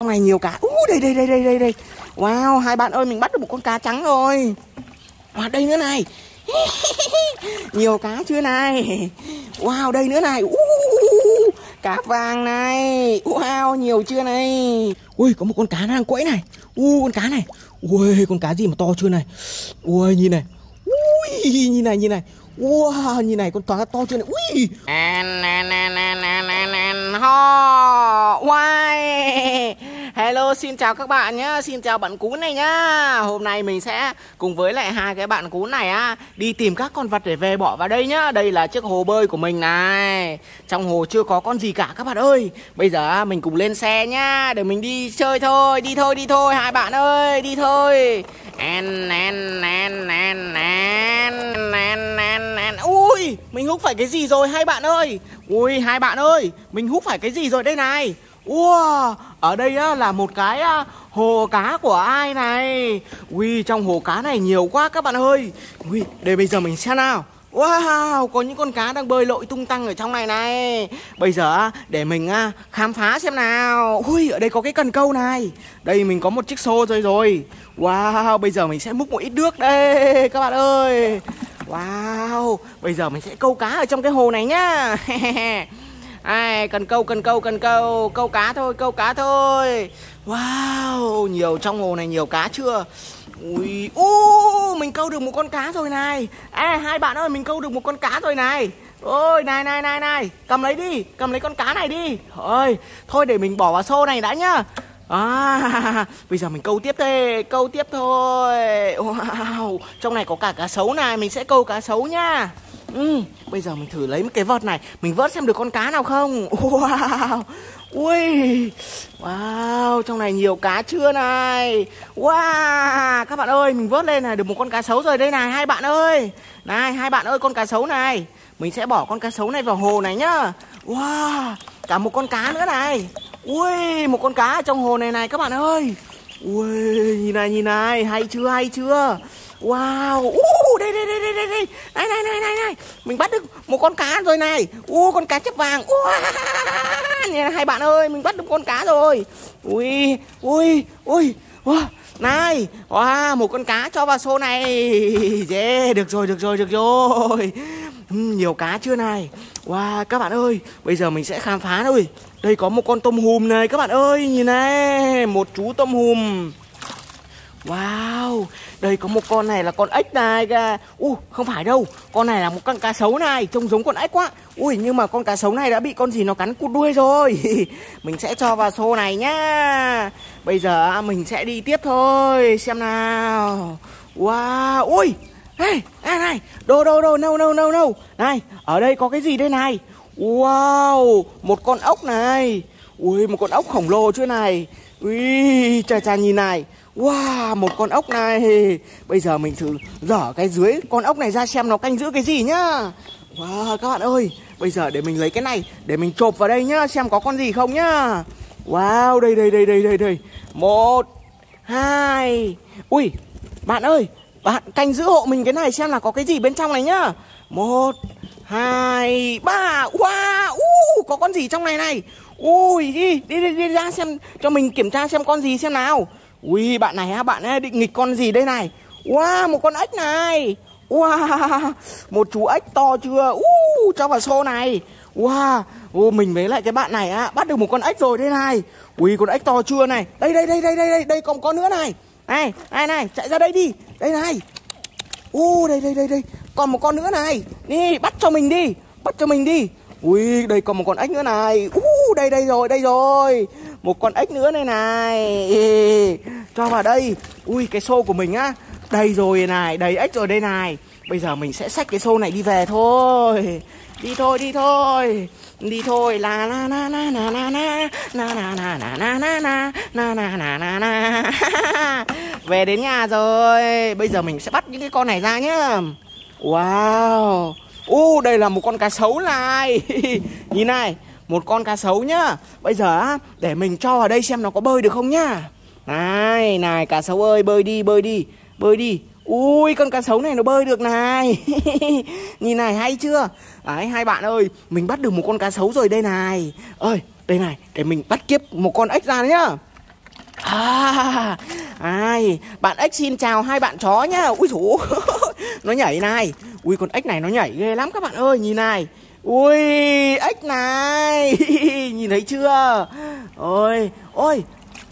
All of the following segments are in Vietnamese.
trong này nhiều cá uh, đây đây đây đây đây đây. Wow hai bạn ơi mình bắt được một con cá trắng rồi. Wow đây nữa này. Nhiều cá chưa này? Wow đây nữa này. Uh, cá vàng này. Wow nhiều chưa này? Ui có một con cá đang quẫy này. U uh, con cá này. Ui con cá gì mà to chưa này? Ui nhìn này. Ui nhìn này nhìn này. Wow nhìn này con cá to chưa này? Ui. An an an an an an an ho. Wow Hello, xin chào các bạn nhé Xin chào bạn cún này nhá. Hôm nay mình sẽ cùng với lại hai cái bạn cún này á, Đi tìm các con vật để về bỏ vào đây nhá. Đây là chiếc hồ bơi của mình này. Trong hồ chưa có con gì cả các bạn ơi. Bây giờ mình cùng lên xe nhá, Để mình đi chơi thôi. Đi thôi đi thôi, hai bạn ơi, Đi thôi. En en en en en en en en. Ui, mình hút phải cái gì rồi hai bạn ơi? Ui, hai bạn ơi, Mình hút phải cái gì rồi đây này? Wow, ở đây á, là một cái á, hồ cá của ai này? Ui, trong hồ cá này nhiều quá các bạn ơi. Ui, để bây giờ mình xem nào. Wow, có những con cá đang bơi lội tung tăng ở trong này này. Bây giờ để mình khám phá xem nào. Ui, ở đây có cái cần câu này. Đây mình có một chiếc xô rồi rồi. Wow, bây giờ mình sẽ múc một ít nước đây các bạn ơi. Wow, bây giờ mình sẽ câu cá ở trong cái hồ này nhá. Ai, cần câu, cần câu, cần câu. Câu cá thôi, câu cá thôi. Wow, nhiều trong hồ này nhiều cá chưa? Ui, u, mình câu được một con cá rồi này. À, hai bạn ơi, mình câu được một con cá rồi này. Ôi, này, này, này, này. Cầm lấy đi, cầm lấy con cá này đi. Ơi thôi để mình bỏ vào xô này đã nhá. À, bây giờ mình câu tiếp thế, câu tiếp thôi. Wow, trong này có cả cá sấu này, mình sẽ câu cá sấu nhá. Ừ, bây giờ mình thử lấy cái vợt này. Mình vớt xem được con cá nào không? Wow. Ui. Wow Trong này nhiều cá chưa này? Wow Các bạn ơi Mình vớt lên này Được một con cá sấu rồi đây này Hai bạn ơi. Này hai bạn ơi con cá sấu này. Mình sẽ bỏ con cá sấu này vào hồ này nhá. Wow Cả một con cá nữa này. Ui Một con cá ở trong hồ này này các bạn ơi. Ui Nhìn này nhìn này Hay chưa hay chưa? Wow, uh, đây đây đây đây đây đây. Này này này này này, mình bắt được một con cá rồi này, uh, con cá chép vàng, uh, này hai bạn ơi, mình bắt được con cá rồi, ui ui ui, wow, này, wow, một con cá cho vào xô này, yeah, được rồi được rồi được rồi, uhm, nhiều cá chưa này, wow, các bạn ơi, bây giờ mình sẽ khám phá thôi, đây có một con tôm hùm này các bạn ơi, nhìn này, một chú tôm hùm. Wow, đây có một con này là con ếch này kìa. Uh, không phải đâu. Con này là một con cá sấu này Trông giống con ếch quá. Ui nhưng mà con cá sấu này đã bị con gì nó cắn cụt đuôi rồi. Mình sẽ cho vào xô này nhá. Bây giờ à, mình sẽ đi tiếp thôi. Xem nào. Wow, ui. Hey, này, này, đồ, đồ, đồ, no, no, no, no Này, ở đây có cái gì đây này? Wow, một con ốc này. Ui, một con ốc khổng lồ chưa này. Ui, chà chà nhìn này. Wow, một con ốc này. Bây giờ mình thử dở cái dưới con ốc này ra xem nó canh giữ cái gì nhá. Wow, các bạn ơi Bây giờ để mình lấy cái này Để mình chộp vào đây nhá Xem có con gì không nhá. Wow, đây đây đây đây đây đây. Một Hai. Ui, bạn ơi Bạn canh giữ hộ mình cái này xem là có cái gì bên trong này nhá. Một Hai Ba. Wow, uh, có con gì trong này này? Ui, đi, đi, đi, đi ra xem Cho mình kiểm tra xem con gì xem nào. Ui bạn này á bạn ấy định nghịch con gì đây này? Wow một con ếch này. Wow một chú ếch to chưa? Uh, Cho vào xô này. Wow Ô, mình với lại cái bạn này á bắt được một con ếch rồi đây này. Ui con ếch to chưa này? Đây đây đây đây đây đây đây còn con nữa này. Này này này chạy ra đây đi. Đây này. Uh, đây đây đây đây Còn một con nữa này. Đi bắt cho mình đi Bắt cho mình đi. Ui đây còn một con ếch nữa này. Uh, Đây đây rồi đây rồi. Một con ếch nữa này này. cho vào đây ui cái xô của mình á đầy rồi này đầy ếch rồi đây này bây giờ mình sẽ xách cái xô này đi về thôi đi thôi đi thôi đi thôi la la la la la la la la la la la la la la la la la la la về đến nhà rồi bây giờ mình sẽ bắt những cái con này ra nhá wow u đây là một con cá sấu này nhìn này một con cá sấu nhá Bây giờ á để mình cho vào đây xem nó có bơi được không nhá này này cá sấu ơi bơi đi bơi đi Bơi đi Ui con cá sấu này nó bơi được này Nhìn này hay chưa Đấy hai bạn ơi Mình bắt được một con cá sấu rồi đây này Ơi đây này để mình bắt kiếp một con ếch ra nhá À, ai, bạn ếch xin chào hai bạn chó nhá. Ui thủ, nó nhảy này. Ui con ếch này nó nhảy ghê lắm các bạn ơi, nhìn này. Ui, ếch này, nhìn thấy chưa? Ôi, ôi,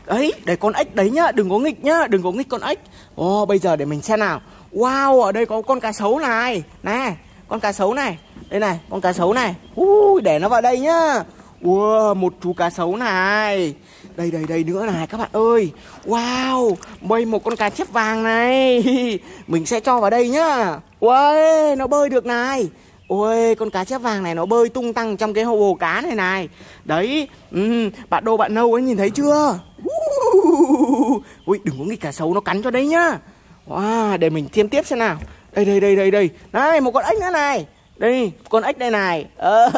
đấy, để con ếch đấy nhá, đừng có nghịch nhá, đừng có nghịch con ếch. Ồ, bây giờ để mình xem nào. Wow, ở đây có con cá sấu này, nè, con cá sấu này, đây này, con cá sấu này. Ui, để nó vào đây nhá. Wow, một chú cá sấu này. Đây đây đây nữa này các bạn ơi. Wow Bơi một con cá chép vàng này. Mình sẽ cho vào đây nhá. Ui nó bơi được này. Ôi con cá chép vàng này nó bơi tung tăng trong cái hồ cá này này. Đấy ừ, Bạn đô bạn nâu ấy nhìn thấy chưa? Ui đừng có nghịch cá sấu nó cắn cho đấy nhá. Wow để mình tiêm tiếp xem nào. Đây đây đây đây đây. Này một con ếch nữa này. Đây con ếch đây này. Ờ.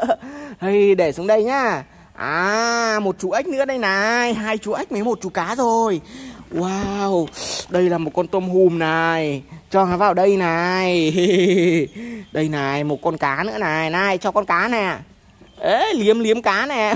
hey, để xuống đây nhá. À một chú ếch nữa đây này. Hai chú ếch mấy một chú cá rồi. Wow đây là một con tôm hùm này. Cho nó vào đây này. Đây này một con cá nữa này. Này cho con cá nè. Ế liếm liếm cá nè.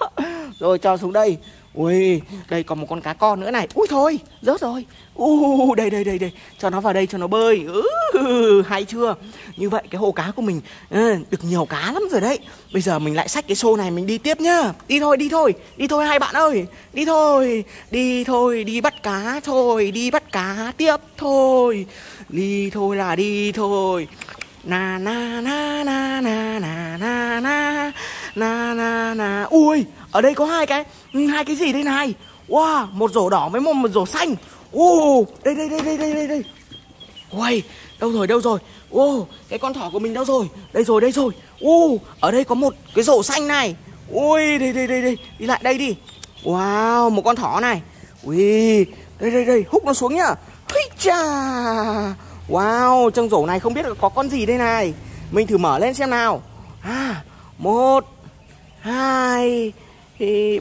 Rồi cho xuống đây ui đây còn một con cá con nữa này. Ui thôi rớt rồi. U đây đây đây đây. Cho nó vào đây cho nó bơi. Ừ, hay chưa? Như vậy cái hồ cá của mình ừ, được nhiều cá lắm rồi đấy. Bây giờ mình lại xách cái xô này mình đi tiếp nhá. Đi thôi đi thôi. Đi thôi hai bạn ơi. Đi thôi đi thôi đi bắt cá thôi đi bắt cá tiếp thôi. Đi thôi là đi thôi. Na na na na na na na na na na na. Ui ở đây có hai cái. Ừ, hai cái gì đây này? Wow một rổ đỏ với một, một rổ xanh. Ô đây đây đây đây đây đây đây. Ui đâu rồi đâu rồi? Ô cái con thỏ của mình đâu rồi? Đây rồi đây rồi. Ô ở đây có một cái rổ xanh này. Ui đây đây đây đây. Đi lại đây đi. Wow một con thỏ này. Ui đây đây đây. Húc nó xuống nhá. Hây cha. Wow, trong rổ này không biết có con gì đây này. Mình thử mở lên xem nào. À, Một Hai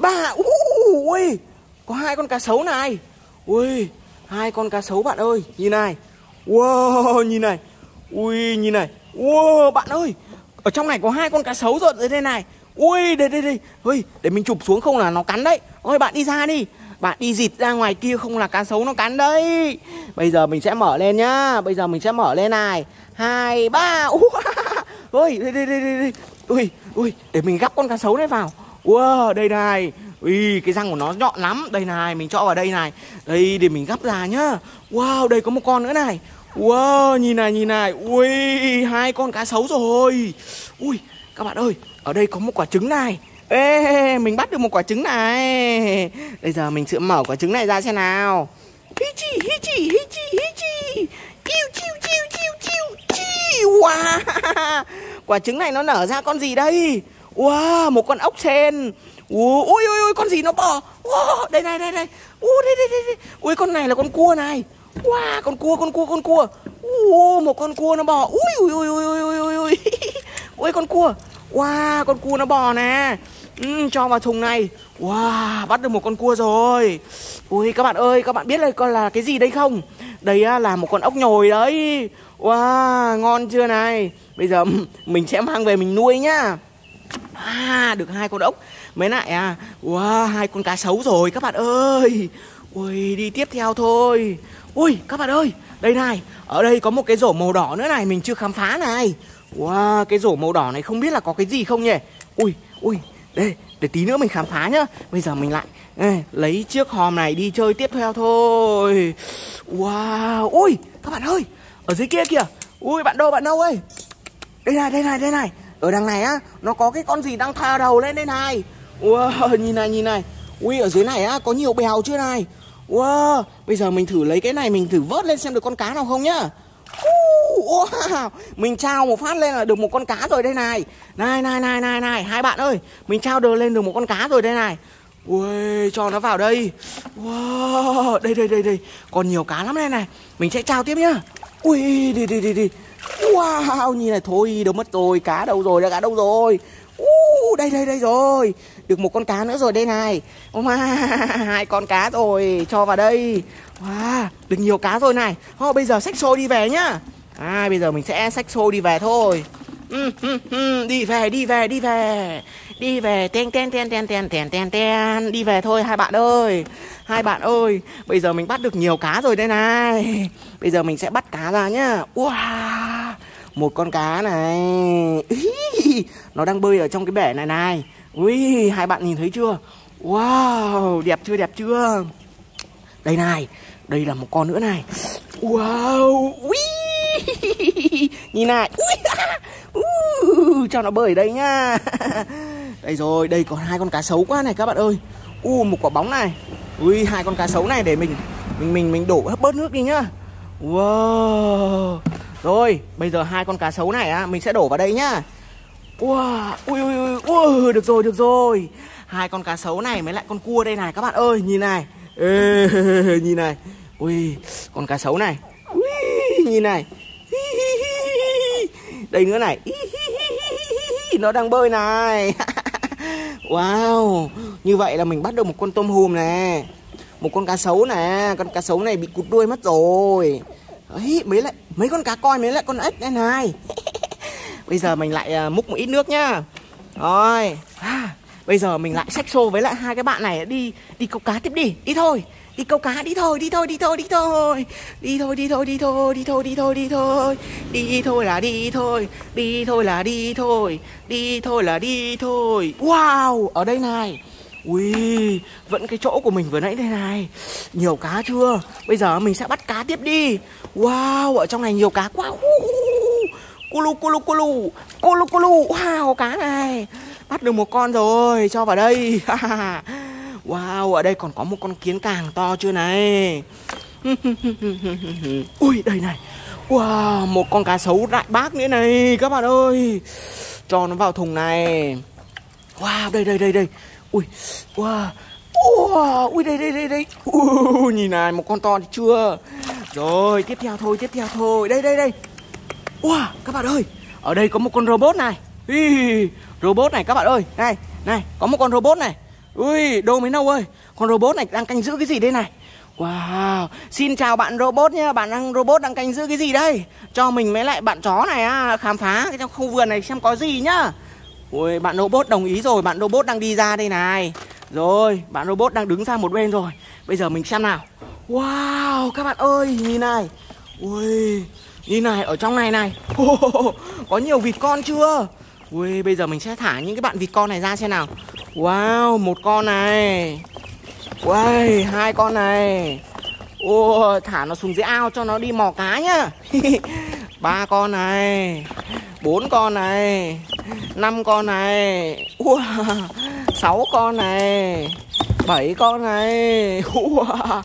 Ba, Ui Có hai con cá sấu này. Ui, Hai con cá sấu bạn ơi, Nhìn này. Wow, Nhìn này. Ui, nhìn này. Wow, bạn ơi, Ở trong này có hai con cá sấu rồi, đây này. Ui, đây đây đây. Ui, để mình chụp xuống không là nó cắn đấy. Ôi, bạn đi ra đi. Bạn đi dịt ra ngoài kia không là cá sấu nó cắn đấy. Bây giờ mình sẽ mở lên nhá. Bây giờ mình sẽ mở lên này. Hai, ba, Ui đây đây đây đây. Ui ui, để mình gắp con cá sấu này vào. Wow đây này. Ui cái răng của nó nhọn lắm. Đây này mình cho vào đây này. Đây để mình gắp ra nhá. Wow đây có một con nữa này. Wow nhìn này nhìn này. Ui hai con cá sấu rồi. Ui các bạn ơi Ở đây có một quả trứng này. Ê, mình bắt được một quả trứng này. Bây giờ mình sẽ mở quả trứng này ra xem nào. Hichi, hichi, hichi, hichi. Chiu, chiu, chiu, chiu, chiu, chiu. Wow. Quả trứng này nó nở ra con gì đây? Wow, một con ốc sên Ui, ui, ui, con gì nó bò wow, Đây này, đây này Ui, đây, đây, đây, Ui, con này là con cua này. Wow, con cua, con cua, con cua. Ui, một con cua nó bò. Ui, ui, ui, ui, ui, ui, ui. Ui, con cua. Wow, con cua nó bò nè. Ừ, cho vào thùng này. Wow bắt được một con cua rồi. Ui các bạn ơi các bạn biết là con là cái gì đây không? Đây là một con ốc nhồi đấy. Wow ngon chưa này? Bây giờ mình sẽ mang về mình nuôi nhá à được hai con ốc. Mấy lại à? Wow hai con cá sấu rồi các bạn ơi. Ui đi tiếp theo thôi. Ui các bạn ơi đây này. Ở đây có một cái rổ màu đỏ nữa này mình chưa khám phá này. Wow cái rổ màu đỏ này không biết là có cái gì không nhỉ? Ui ui đây để tí nữa mình khám phá nhá. Bây giờ mình lại đây, lấy chiếc hòm này đi chơi tiếp theo thôi. Wow ui các bạn ơi ở dưới kia kìa. Ui bạn đâu bạn đâu ơi? Đây này đây này đây này ở đằng này á nó có cái con gì đang thò đầu lên đây này? Wow nhìn này nhìn này. Ui ở dưới này á có nhiều bèo chưa này? Wow bây giờ mình thử lấy cái này mình thử vớt lên xem được con cá nào không nhá. Wow, mình trao một phát lên là được một con cá rồi đây này. Này này này này này hai bạn ơi. Mình trao được lên được một con cá rồi đây này. Ui cho nó vào đây. Wow đây đây đây đây. Còn nhiều cá lắm đây này. Mình sẽ trao tiếp nhá. Ui đi đi đi đi wow nhìn này thôi đâu mất rồi cá đâu rồi cá đâu rồi. Uh, đây đây đây rồi. Được một con cá nữa rồi đây này. Wow, hai con cá rồi cho vào đây. Wow, được nhiều cá rồi này. Oh, bây giờ xách xô đi về nhá. À bây giờ mình sẽ xách xô đi về thôi. Ừ, ừ, ừ, đi về đi về đi về đi về ten ten ten ten ten ten ten ten. Đi về thôi hai bạn ơi. Hai bạn ơi bây giờ mình bắt được nhiều cá rồi đây này. Bây giờ mình sẽ bắt cá ra nhá. Wow một con cá này. Nó đang bơi ở trong cái bể này này. Ui hai bạn nhìn thấy chưa? Wow đẹp chưa đẹp chưa? Đây này đây là một con nữa này. Wow ui. Nhìn này. Ui uh, cho nó bơi ở đây nhá đây rồi đây còn hai con cá sấu quá này các bạn ơi. U một quả bóng này. Ui hai con cá sấu này để mình mình mình mình đổ hấp bớt nước đi nhá. Wow. Rồi bây giờ hai con cá sấu này á mình sẽ đổ vào đây nhá. Wow ui ui ui ui được rồi được rồi. Hai con cá sấu này mới lại con cua đây này các bạn ơi nhìn này. Ê, nhìn này. Ui con cá sấu này. Ui, nhìn này. Đây nữa này. Nó đang bơi này wow, như vậy là mình bắt được một con tôm hùm nè. Một con cá sấu nè. Con cá sấu này bị cụt đuôi mất rồi. Ấy, mấy lại, mấy con cá coi, mấy lại con ếch đây này. Bây giờ mình lại à, múc một ít nước nhá. Rồi. Bây giờ mình lại xách xô với lại hai cái bạn này đi đi câu cá tiếp đi. Đi thôi đi câu cá đi thôi đi thôi đi thôi đi thôi đi thôi đi thôi đi thôi đi thôi đi thôi đi thôi đi thôi là đi thôi đi thôi là đi thôi đi thôi là đi thôi wow ở đây này ui vẫn cái chỗ của mình vừa nãy đây này nhiều cá chưa bây giờ mình sẽ bắt cá tiếp đi wow ở trong này nhiều cá quá Culu culu culu Culu culu Wow cá này Bắt được một con rồi Cho vào đây Wow, ở đây còn có một con kiến càng to chưa này? Ui, đây này. Wow, một con cá sấu đại bác nữa này Các bạn ơi. Cho nó vào thùng này. Wow, đây, đây, đây, đây. Ui, wow. Wow, ui đây đây đây đây. Ui, Nhìn này, một con to thì chưa. Rồi, tiếp theo thôi, tiếp theo thôi. Đây, đây, đây. Wow, các bạn ơi. Ở đây có một con robot này. Ý, Robot này các bạn ơi. Này, này, có một con robot này. Ui, đồ mấy nâu ơi. Con robot này đang canh giữ cái gì đây này? Wow, xin chào bạn robot nhá. Bạn đang robot đang canh giữ cái gì đây? Cho mình với lại bạn chó này á, khám phá cái trong khu vườn này xem có gì nhá. Ui, bạn robot đồng ý rồi. Bạn robot đang đi ra đây này. Rồi, bạn robot đang đứng ra một bên rồi. Bây giờ mình xem nào. Wow, các bạn ơi, nhìn này. Ui, nhìn này, ở trong này này. Oh, Có nhiều vịt con chưa? Ui, bây giờ mình sẽ thả những cái bạn vịt con này ra xem nào. Wow, một con này. Wow, hai con này. Ô, thả nó xuống dưới ao cho nó đi mò cá nhá. Ba con này bốn con này năm con này. Wow, sáu con này bảy con này. Wow,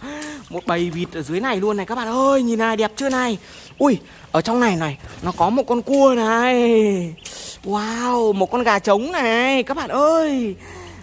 một bầy vịt ở dưới này luôn này các bạn ơi nhìn này đẹp chưa này? Ui ở trong này này nó có một con cua này wow một con gà trống này các bạn ơi.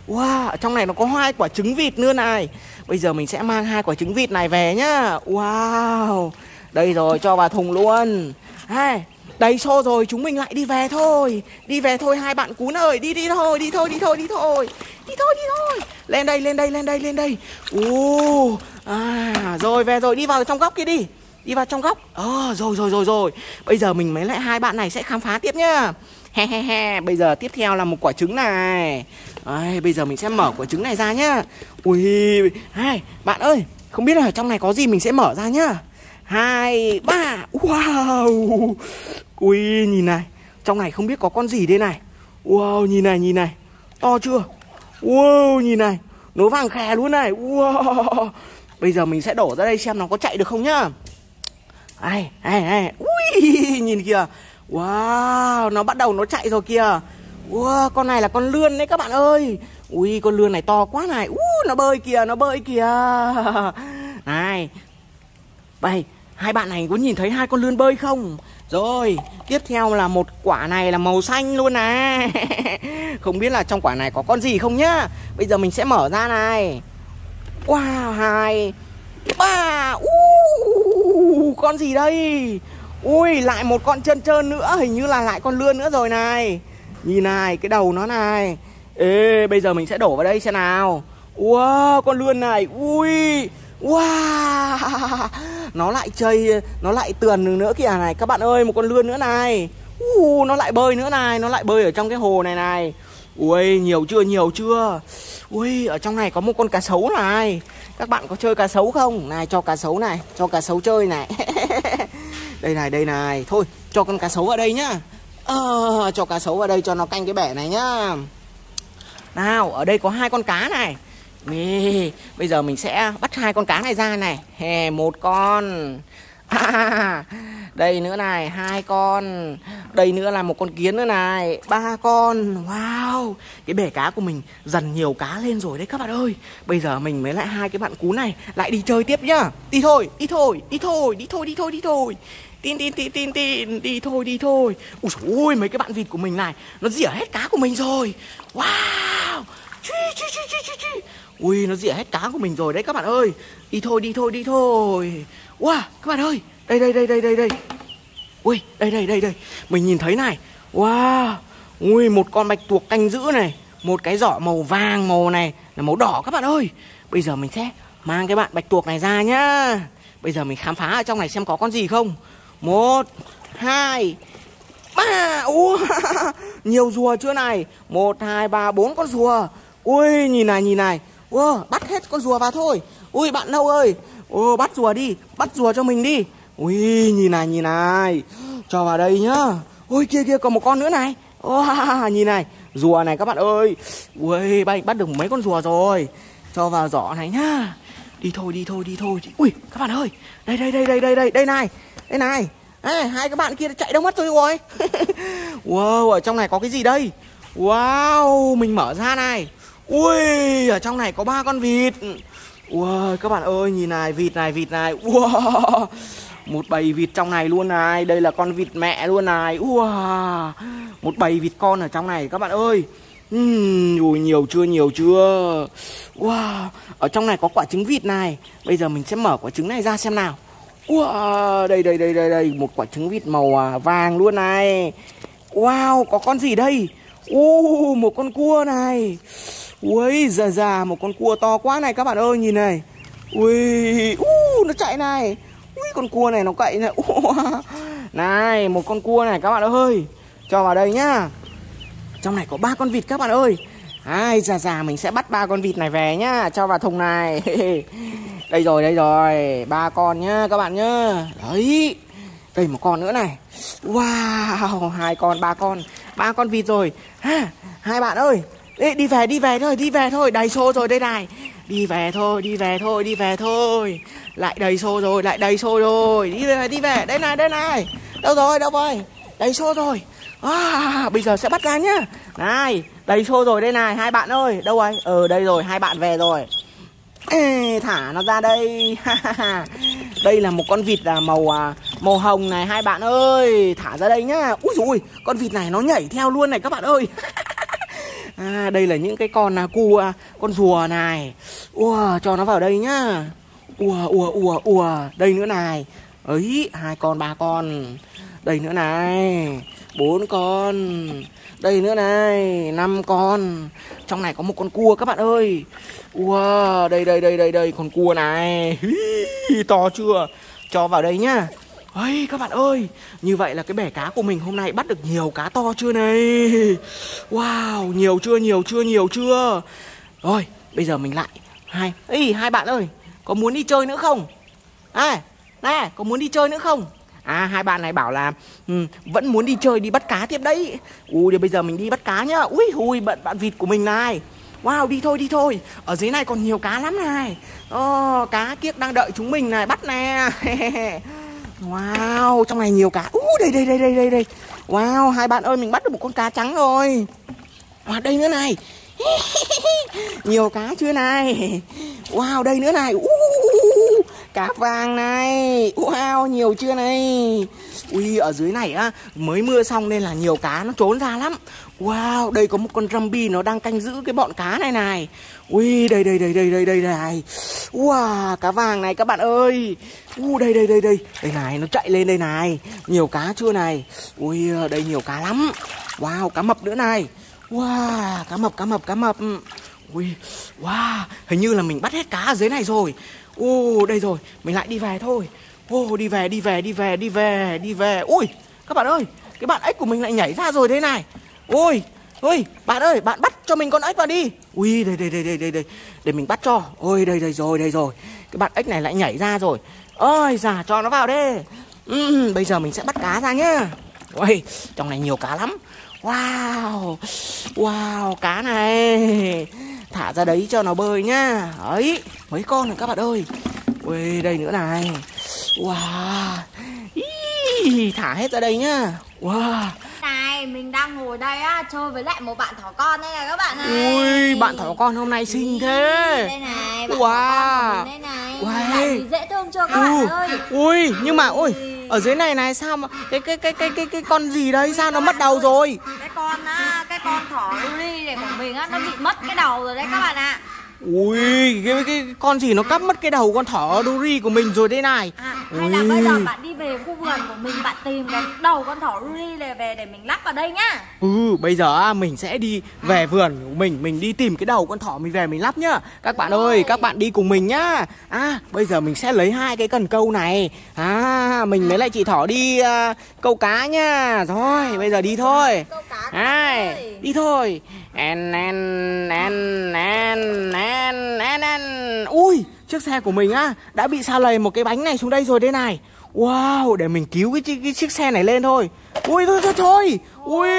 Wow ở trong này nó có hai quả trứng vịt nữa này. Bây giờ mình sẽ mang hai quả trứng vịt này về nhá. Wow. Đây rồi cho vào thùng luôn. Hai đầy xô rồi chúng mình lại đi về thôi. Đi về thôi hai bạn cún ơi. Đi đi thôi đi thôi đi thôi đi thôi. Đi thôi đi thôi. Lên đây lên đây lên đây lên đây. Ồ à rồi về rồi đi vào trong góc kia đi. Đi vào trong góc. Ờ à, rồi rồi rồi rồi. Bây giờ mình mới lại hai bạn này sẽ khám phá tiếp nhá. he he he. Bây giờ tiếp theo là một quả trứng này. Đấy, bây giờ mình sẽ mở quả trứng này ra nhá. Ui hai bạn ơi không biết là trong này có gì mình sẽ mở ra nhá. Hai ba wow. Ui nhìn này trong này không biết có con gì đây này. Wow nhìn này nhìn này. To chưa? Wow nhìn này nó vàng khè luôn này. Wow. Bây giờ mình sẽ đổ ra đây xem nó có chạy được không nhá. Ai ai ai. Ui nhìn kìa wow nó bắt đầu nó chạy rồi kìa. Wow con này là con lươn đấy các bạn ơi. Ui con lươn này to quá này. Uh, nó bơi kìa nó bơi kìa. Này. Đây hai bạn này có nhìn thấy hai con lươn bơi không? Rồi tiếp theo là một quả này là màu xanh luôn này. Không biết là trong quả này có con gì không nhá. Bây giờ mình sẽ mở ra này. Wow hai. Ba. Uh, con gì đây? Ui lại một con chân trơn nữa hình như là lại con lươn nữa rồi này. Nhìn này cái đầu nó này. Ê bây giờ mình sẽ đổ vào đây xem nào. Wow con lươn này. Ui wow. Nó lại chơi nó lại tườn nữa kìa này. Các bạn ơi một con lươn nữa này. Uh, nó lại bơi nữa này. Nó lại bơi ở trong cái hồ này này. Ui nhiều chưa nhiều chưa. Ui ở trong này có một con cá sấu này. Các bạn có chơi cá sấu không? Này cho cá sấu này Cho cá sấu chơi này. Đây này đây này. Thôi cho con cá sấu vào đây nhá. À, Cho cá sấu vào đây cho nó canh cái bể này nhá. Nào ở đây có hai con cá này. Nè, bây giờ mình sẽ bắt hai con cá này ra này. Hè một con. À, Đây nữa này hai con. Đây nữa là một con kiến nữa này. Ba con. Wow Cái bể cá của mình dần nhiều cá lên rồi đấy các bạn ơi. Bây giờ mình mới lại hai cái bạn cú này Lại đi chơi tiếp nhá. Đi thôi, đi thôi, đi thôi, đi thôi, đi thôi, đi thôi tin tin tin tin tin. Đi thôi đi thôi. Ui ôi mấy cái bạn vịt của mình này nó rỉa hết cá của mình rồi. Wow! Chui, chui, chui, chui, chui. Ui nó rỉa hết cá của mình rồi đấy các bạn ơi. Đi thôi đi thôi đi thôi. Wow các bạn ơi. Đây đây đây đây đây đây. Ui đây đây đây đây. Mình nhìn thấy này. Wow! Ui một con bạch tuộc canh giữ này. Một cái giỏ màu vàng màu này Là màu đỏ các bạn ơi. Bây giờ mình sẽ mang cái bạn bạch tuộc này ra nhá. Bây giờ mình khám phá ở trong này xem có con gì không. Một Hai ba Ui Nhiều rùa chưa này? Một hai ba bốn con rùa. Ui nhìn này nhìn này. Ui bắt hết con rùa vào thôi. Ui bạn đâu ơi. Ui bắt rùa đi. Bắt rùa cho mình đi. Ui nhìn này nhìn này. Cho vào đây nhá. Ui kia kia còn một con nữa này. Wow, nhìn này. Rùa này các bạn ơi. Ui bay bắt được mấy con rùa rồi. Cho vào giỏ này nhá. Đi thôi đi thôi đi thôi. Ui các bạn ơi. Đây đây đây đây đây đây đây này. Đây này à, hai các bạn kia chạy đâu mất rồi rồi Wow ở trong này có cái gì đây Wow mình mở ra này Ui, ở trong này có ba con vịt. wow các bạn ơi, nhìn này, vịt này, vịt này. Wow. Một bầy vịt trong này luôn này, đây là con vịt mẹ luôn này. Wow. Một bầy vịt con ở trong này các bạn ơi. Uhm, ui, nhiều chưa, nhiều chưa. Wow, ở trong này có quả trứng vịt này. Bây giờ mình sẽ mở quả trứng này ra xem nào. Wow, đây đây đây đây đây, một quả trứng vịt màu à, vàng luôn này. Wow, có con gì đây? Uh, một con cua này. Ui già già một con cua to quá này các bạn ơi nhìn này. Ui uh, nó chạy này. Ui con cua này nó cậy này. Uh, Này một con cua này các bạn ơi. Cho vào đây nhá. Trong này có ba con vịt các bạn ơi. Ai già già mình sẽ bắt ba con vịt này về nhá. Cho vào thùng này. Đây rồi đây rồi. Ba con nhá các bạn nhá. Đấy. Đây một con nữa này. Wow hai con ba con. Ba con vịt rồi. Ha, Hai bạn ơi. Ê, đi về đi về thôi đi về thôi. Đầy xô rồi đây này. Đi về thôi đi về thôi đi về thôi. Lại đầy xô rồi lại đầy xô rồi. Đi về đi về. Đây này đây này. Đâu rồi đâu rồi? Đầy xô rồi. À, bây giờ sẽ bắt ra nhá. Này đầy xô rồi đây này. Hai bạn ơi đâu rồi? Ờ đây rồi hai bạn về rồi. Ê, thả nó ra đây. Đây là một con vịt là màu à, màu hồng này. Hai bạn ơi thả ra đây nhá. Úi dồi con vịt này nó nhảy theo luôn này các bạn ơi. À, đây là những cái con à, cua à, con rùa này. Ua cho nó vào đây nhá. Ua ua ua ua. Đây nữa này. Ấy hai con ba con. Đây nữa này. Bốn con. Đây nữa này. Năm con trong này có một con cua các bạn ơi. Wow đây đây đây đây đây con cua này. Hí, to chưa? Cho vào đây nhá. Ây các bạn ơi Như vậy là cái bể cá của mình hôm nay bắt được nhiều cá to chưa này? Wow nhiều chưa nhiều chưa nhiều chưa? Rồi bây giờ mình lại. Hai Ý, hai bạn ơi Có muốn đi chơi nữa không? À nè có muốn đi chơi nữa không? À hai bạn này bảo là um, Vẫn muốn đi chơi đi bắt cá tiếp đấy Ui bây giờ mình đi bắt cá nhá Ui ui bận bạn vịt của mình này Wow đi thôi đi thôi Ở dưới này còn nhiều cá lắm này oh, Cá kiếc đang đợi chúng mình này bắt nè Wow, trong này nhiều cá. Ú, đây đây đây đây đây đây. Wow, hai bạn ơi, mình bắt được một con cá trắng rồi. Wow, đây nữa này. nhiều cá chưa này. Wow, đây nữa này. Uh, cá vàng này. Wow, nhiều chưa này. Ui, ở dưới này á, mới mưa xong nên là nhiều cá nó trốn ra lắm. Wow, đây có một con Rambi nó đang canh giữ cái bọn cá này này. Ui, đây đây đây đây đây đây này. Wow, cá vàng này các bạn ơi. U đây đây đây đây. Đây này, nó chạy lên đây này. Nhiều cá chưa này. Ui, ờ, đây nhiều cá lắm. Wow, cá mập nữa này. Wow, cá mập cá mập cá mập. Ừ. Ui, wow, hình như là mình bắt hết cá ở dưới này rồi. Ô, đây rồi, mình lại đi về thôi. Ô, đi về, đi về, đi về, đi về, đi về. Ui, các bạn ơi, cái bạn ếch của mình lại nhảy ra rồi thế này. Ôi, ôi bạn ơi bạn bắt cho mình con ếch vào đi ui đây đây đây đây đây đây để mình bắt cho ôi đây đây rồi đây rồi cái bạn ếch này lại nhảy ra rồi ôi già cho nó vào đi ừ, bây giờ mình sẽ bắt cá ra nhá ôi trong này nhiều cá lắm wow wow cá này. Thả ra đấy cho nó bơi nhá. Ấy mấy con này các bạn ơi. Ui đây nữa này. Wow. Ý, thả hết ra đây nhá. Wow này mình đang ngồi đây á chơi với lại một bạn thỏ con đây này các bạn này. Ui bạn thỏ con hôm nay xinh thế. Đây này bạn wow thỏ con đây này. Wow. thì dễ thương chưa các bạn ơi? Ui nhưng mà ui ở dưới này này sao mà cái cái cái cái cái cái con gì đấy sao nó mất đầu rồi? Cái con á cái con thỏ Luli này của mình á nó bị mất cái đầu rồi đấy các bạn ạ ui cái, cái, cái con gì nó cắp mất cái đầu con thỏ Dory của mình rồi đây này. À, hay là Ui. bây giờ bạn đi về khu vườn của mình bạn tìm cái đầu con thỏ Luli này về để mình lắp vào đây nhá. Ừ, bây giờ mình sẽ đi về vườn của mình Mình đi tìm cái đầu con thỏ mình về mình lắp nhá. Các bạn ơi, các bạn đi cùng mình nhá. À, bây giờ mình sẽ lấy hai cái cần câu này. À, mình với lại chị thỏ đi à, câu cá nhá. Rồi, bây giờ đi thôi. Câu cá mình ơi. đi thôi En, en, en, en, en, en, en Ui, chiếc xe của mình á Đã bị sao lầy một cái bánh này xuống đây rồi đây này. Wow, để mình cứu cái, cái, cái chiếc xe này lên thôi. Ui, thôi thôi thôi. Ui,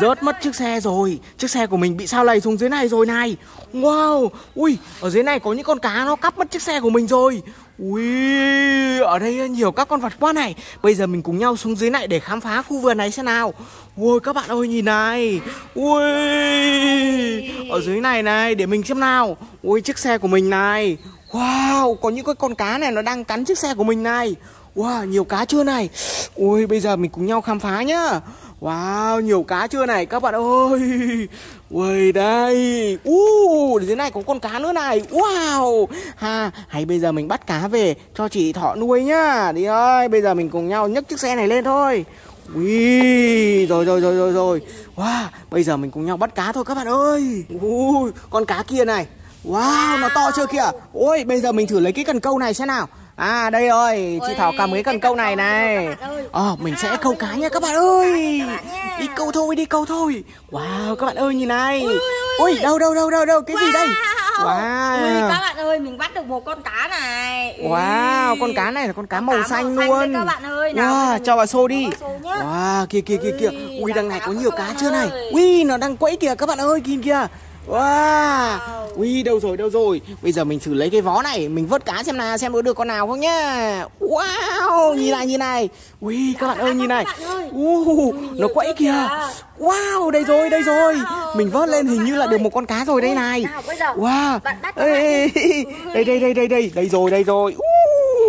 rớt mất chiếc xe rồi. Chiếc xe của mình bị sao lầy xuống dưới này rồi này. Wow, ui, ở dưới này có những con cá nó cắp mất chiếc xe của mình rồi. Ui, ở đây nhiều các con vật quá này. Bây giờ mình cùng nhau xuống dưới này để khám phá khu vườn này xem nào. Ui, các bạn ơi nhìn này. Ui, ở dưới này này để mình xem nào. Ui, chiếc xe của mình này. Wow, có những cái con cá này nó đang cắn chiếc xe của mình này. Wow, nhiều cá chưa này? Ui, bây giờ mình cùng nhau khám phá nhá. Wow, nhiều cá chưa này các bạn ơi? Ui, đây. Uh, dưới này có con cá nữa này. Wow. Ha, Hay bây giờ mình bắt cá về cho chị thọ nuôi nhá. Đi ơi, bây giờ mình cùng nhau nhấc chiếc xe này lên thôi. Ui, rồi rồi rồi rồi rồi. Wow, bây giờ mình cùng nhau bắt cá thôi các bạn ơi. Ui, con cá kia này. Wow, nó to chưa kìa. Ôi, bây giờ mình thử lấy cái cần câu này xem nào. À, đây rồi, chị Ôi, Thảo cầm cái cần câu này này. Ờ, mình sẽ câu cá nha các bạn ơi. Đi câu thôi, đi câu thôi Wow, các bạn ơi nhìn này Ui, đâu đâu đâu đâu đâu, cái gì đây Wow. Ui, các bạn ơi, mình bắt được một con cá này. Wow, con cá này là con cá màu cá xanh màu luôn đấy các bạn ơi. Nào, Wow, cho vào xô đi. Wow, kia kia kia kia Ui, đằng này có nhiều cá chưa này. Ui, nó đang quẫy kìa các bạn ơi, kìa kìa Wow. Ui, đâu rồi, đâu rồi? Bây giờ mình thử lấy cái vó này Mình vớt cá xem nào, xem có được con nào không nhá. Wow, nhìn này, nhìn này Ui, các bạn ơi, nhìn này uh, Nó quẫy kìa. Wow, đây rồi, đây rồi. Mình vớt lên hình như là được một con cá rồi đây Ui, này. Wow. Ê, Đây, đây, đây, đây, đây. Đây rồi, đây rồi.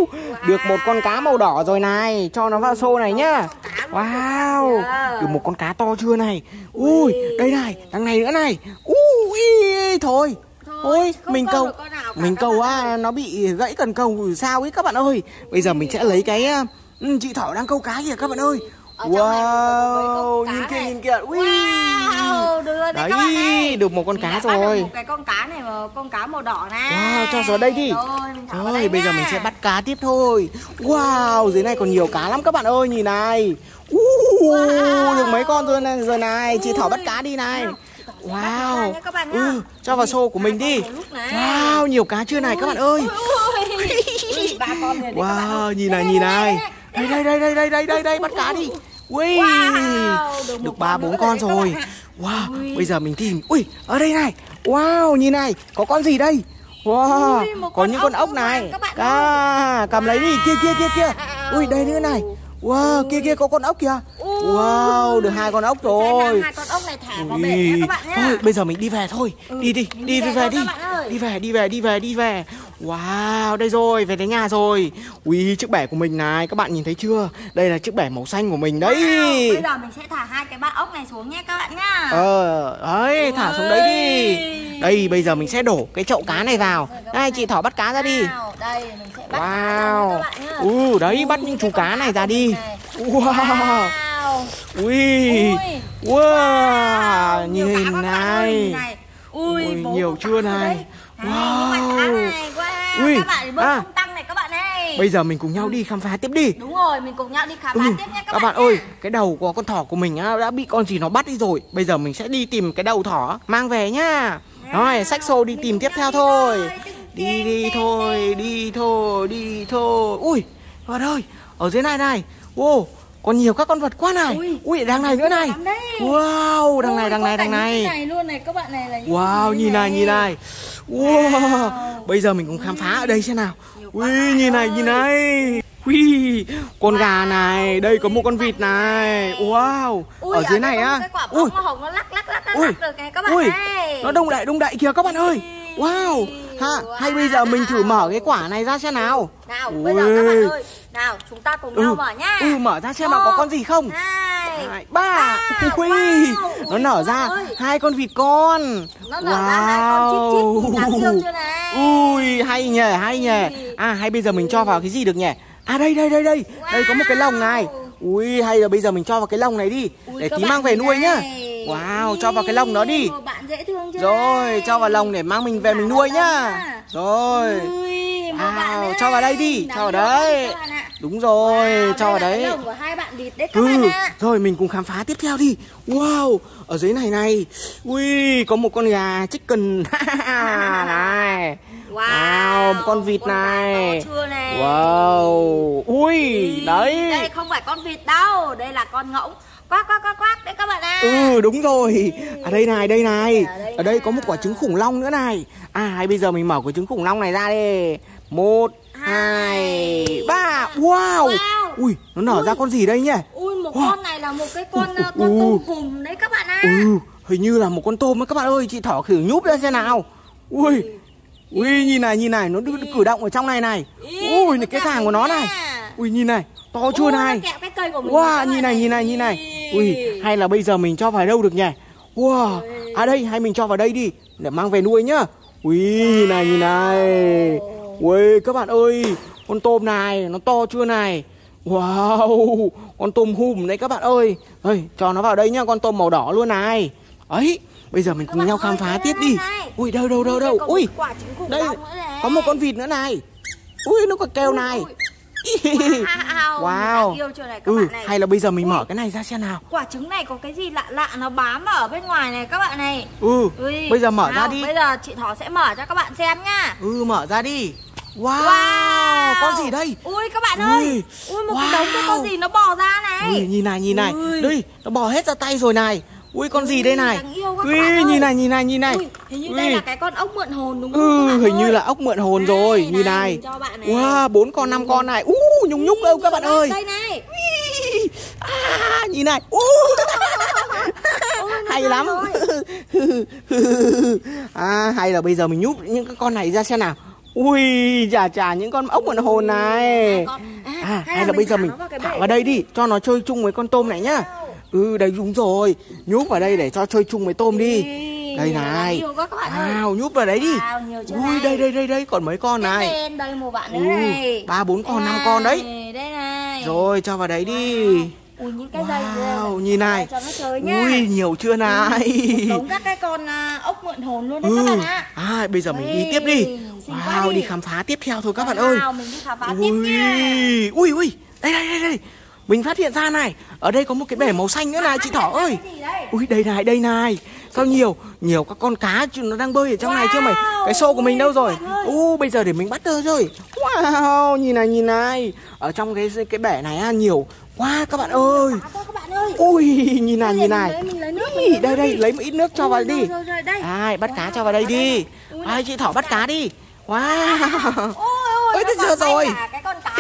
Uh, Được một con cá màu đỏ rồi này. Cho nó vào xô này nhá. Wow. Được một con cá to chưa này? Ui, đây này, đằng này nữa này Ui, thôi. Ôi, mình câu câu được con nào cả Mình câu á, nó bị gãy cần câu sao ấy các bạn ơi? Bây giờ mình sẽ lấy cái à, ừ, Chị Thỏ đang câu cá kìa các bạn ơi. Ở Wow, nhìn kia này. nhìn kìa. Ui. Wow, được rồi đấy Đấy, được một con cá rồi. một cái con cá này mà con cá màu đỏ này. Wow, cho vào đây đi. Rồi, bây giờ mình sẽ bắt cá tiếp thôi. Wow, dưới này còn nhiều cá lắm các bạn ơi, nhìn này. Uh, Được mấy con rồi này, rồi này Chị Thỏ bắt cá đi này Cá Wow. nha các bạn nhá. ừ, Cho vào xô của mình đi. Wow, nhiều cá chưa này các bạn ơi. Wow, nhìn này, nhìn này. đây, Đây, đây, đây, đây, đây, đây, đây, bắt cá đi. Ui, Wow, được ba bốn con rồi. Wow, Ui. bây giờ mình tìm. Ui, ở đây này. Wow, nhìn này, có con gì đây? Wow, Ui, có những con ốc này. à, Cầm lấy đi, kia kia kia kia. Ui, đây nữa này Wow, kia kia có con ốc kìa. Ui. Wow, được hai con ốc rồi. hai con ốc này thả vào bể nha các bạn nhá. Thôi, bây giờ mình đi về thôi. Ừ, Đi đi, đi, đi về về đi. Đi về, đi về, đi về, đi về Wow, đây rồi, về đến nhà rồi Ui, chiếc bể của mình này, các bạn nhìn thấy chưa Đây là chiếc bể màu xanh của mình đấy Wow, bây giờ mình sẽ thả hai cái bát ốc này xuống nha các bạn nhá. Ờ, đấy, thả xuống đấy đi Đây, bây giờ mình sẽ đổ cái chậu cá này vào Đây, chị Thỏ bắt cá ra đi đây mình sẽ bắt cá ra Wow bạn nhá. Ừ, đấy, bắt những chú cá này ra đi này. Wow Wow. Ui Ui. Wow, nhiều cá nhìn này này. Ui, Ui, nhiều chưa cá này? đấy. Bạn Wow. này. Wow, Ui, các bạn bớt à. không tăng này các bạn ơi. bây giờ mình cùng nhau đi khám phá tiếp đi Đúng rồi, mình cùng nhau đi khám Ừ, phá tiếp nha các, các bạn nha. ơi, cái đầu của con thỏ của mình á, đã bị con gì nó bắt đi rồi. Bây giờ mình sẽ đi tìm cái đầu thỏ mang về nhá. Rồi, sách xô đi tìm tiếp theo đi thôi. thôi. Đi đi thôi, đi thôi, đi thôi. Ui, các bạn ơi, ở dưới này này. Wow, còn nhiều các con vật quá này. Ui, Ui, đằng này nữa này. Wow, đằng này, Ôi, đằng này, đằng này. này luôn này, các bạn này là Wow, nhìn này, nhìn này. Wow, Wow. bây giờ mình cùng khám phá ở đây xem nào. Ui, nhìn này, nhìn này. Ui, con gà này, đây có một con vịt này. Wow, Ui, ở dưới đây này á. Ui, màu nó lắc lắc lắc lắc Ui, được này các bạn ui, này. nó đông đại đông đại kìa các bạn ơi. Wow, ha, hay bây giờ mình thử mở cái quả này ra xem nào. Nào, bây giờ các bạn Ui. ơi, nào chúng ta cùng nhau mở nhá. Ừ, mở ra xem nào có con gì không. Hai, Hai, ba, ui, wow. nó nở ra ơi. hai con vịt con. Nó nở ra hai con chít chít đáng yêu chưa này. Ui, hay nhỉ, hay nhỉ. À, hay bây giờ mình cho vào cái gì được nhỉ? À đây, đây, đây, đây. Đây có một cái lồng này. Ui, hay là bây giờ mình cho vào cái lồng này đi. Ui, Để tí mang về nuôi nhá. Wow, cho vào cái lồng đó đi. Bạn dễ thương chưa? Rồi, cho vào lồng để mang mình về mình nuôi nhá. Rồi. Wow, cho vào đây đi, cho vào đấy. Đúng rồi, Wow, cho vào đấy. lồng của hai bạn vịt đấy các Ừ, bạn ạ. rồi mình cùng khám phá tiếp theo đi. Wow, ở dưới này này. Ui, có một con gà chicken. này. Wow, một con vịt này? Wow. Ui, đấy. Đây không phải con vịt đâu, đây là con ngỗng. Quát quát quát quát đấy các bạn ạ. Ừ đúng rồi. Ở đây này đây này. Ở đây có một quả trứng khủng long nữa này. À hay bây giờ mình mở quả trứng khủng long này ra đi. Một Hai Ba. Wow. Wow. Ui nó nở ra con gì đây nhỉ? Ui một Wow. con này là một cái con Ừ, uh, con ừ. tôm hùm đấy các bạn ạ. Ừ hình như là một con tôm đó các bạn ơi Chị thỏ thử nhúp ra xem nào. Ui. Ui nhìn này nhìn này. Nó cử động ở trong này này. Ui nó cái càng của nó này. Ui nhìn này To chưa Ui, này nó kẹo cái cây của mình Wow, nhìn này, nhìn này, nhìn này. Ui, hay là bây giờ mình cho vào đâu được nhỉ? Wow, à đây, hay mình cho vào đây đi để mang về nuôi nhá. Ui, nhìn này, nhìn này. Ui, các bạn ơi, con tôm này nó to chưa này? Wow, con tôm hùm đấy các bạn ơi. Ơi, cho nó vào đây nhá, con tôm màu đỏ luôn này. Ấy, bây giờ mình cùng nhau khám phá tiếp đi. Ui, đâu đâu đâu đâu. Ui, đây có một con vịt nữa này. Ui, nó có kêu này. Wow, Wow. yêu chưa này các Ừ, bạn này. hay là bây giờ mình Ui. mở cái này ra xem nào. Quả trứng này có cái gì lạ lạ nó bám ở bên ngoài này các bạn này. Ừ, Ui, bây giờ mở ra nào, đi. Bây giờ chị Thỏ sẽ mở cho các bạn xem nhá. Ừ, mở ra đi. Wow, Wow. con gì đây? Ui các bạn ơi. Ui, Ui một wow. cái đống cái con gì nó bò ra này. Ui, nhìn này, nhìn này. Ui. Đây, nó bò hết ra tay rồi này. Ui, con gì đây này? Ui, nhìn này, nhìn này, nhìn này. Ui, hình như Ui. đây là cái con ốc mượn hồn đúng không Ừ, các bạn hình như ơi? là ốc mượn hồn Này, rồi, như này, bạn này. Wow, bốn con, năm con này. U, nhung nhúc đâu các bạn ơi. Đây này. Ui, À, nhìn này. U. Ôi, nó hay lắm. à, hay là bây giờ mình nhúc những cái con này ra xem nào. Ui, chà chà những con ốc mượn hồn này. Con- À, hay là bây giờ mình thả vào đây đi, cho nó chơi chung với con tôm này nhá. Ừ, đây đúng rồi. Nhúp vào đây để cho chơi chung với tôm đi. Đây này. các. Wow, nhúp vào đấy đi. Wow, Ui, đây đây đây đây còn mấy con này. Đây một bạn nữa Ừ, này. ba, bốn con, năm con đấy. này, Đây này. Rồi, cho vào đấy đi. Ui những cái dây Wow, nhìn này. Ui, nhiều chưa này. Giống các cái con à, ốc mượn hồn luôn đấy các Ừ. bạn ạ. À, bây giờ mình đi Ui, tiếp đi. Wow, đi. đi khám phá tiếp theo thôi các bạn ơi. Wow, mình đi khám phá tiếp Ui, nha. ui, ui, đây đây đây đây. Mình phát hiện ra này, ở đây có một cái bể màu xanh nữa này chị Thỏ ơi. Ui, đây này, đây này. Sao nhiều, nhiều các con cá nó đang bơi ở trong này chưa mày? Wow, Cái xô của mình đâu rồi? U, bây giờ để mình bắt tơ rồi. Wow, nhìn này, nhìn này. Ở trong cái cái bể này á, nhiều quá các bạn ơi. Cá thôi các bạn ơi. Ui, nhìn này, nhìn này. Ý, đây đây, lấy một ít nước cho vào đi. Ai, bắt cá Wow, cho vào đây đi. Ai, chị Thỏ bắt cá đi. Wow. Ôi thế giờ rồi. cái con cá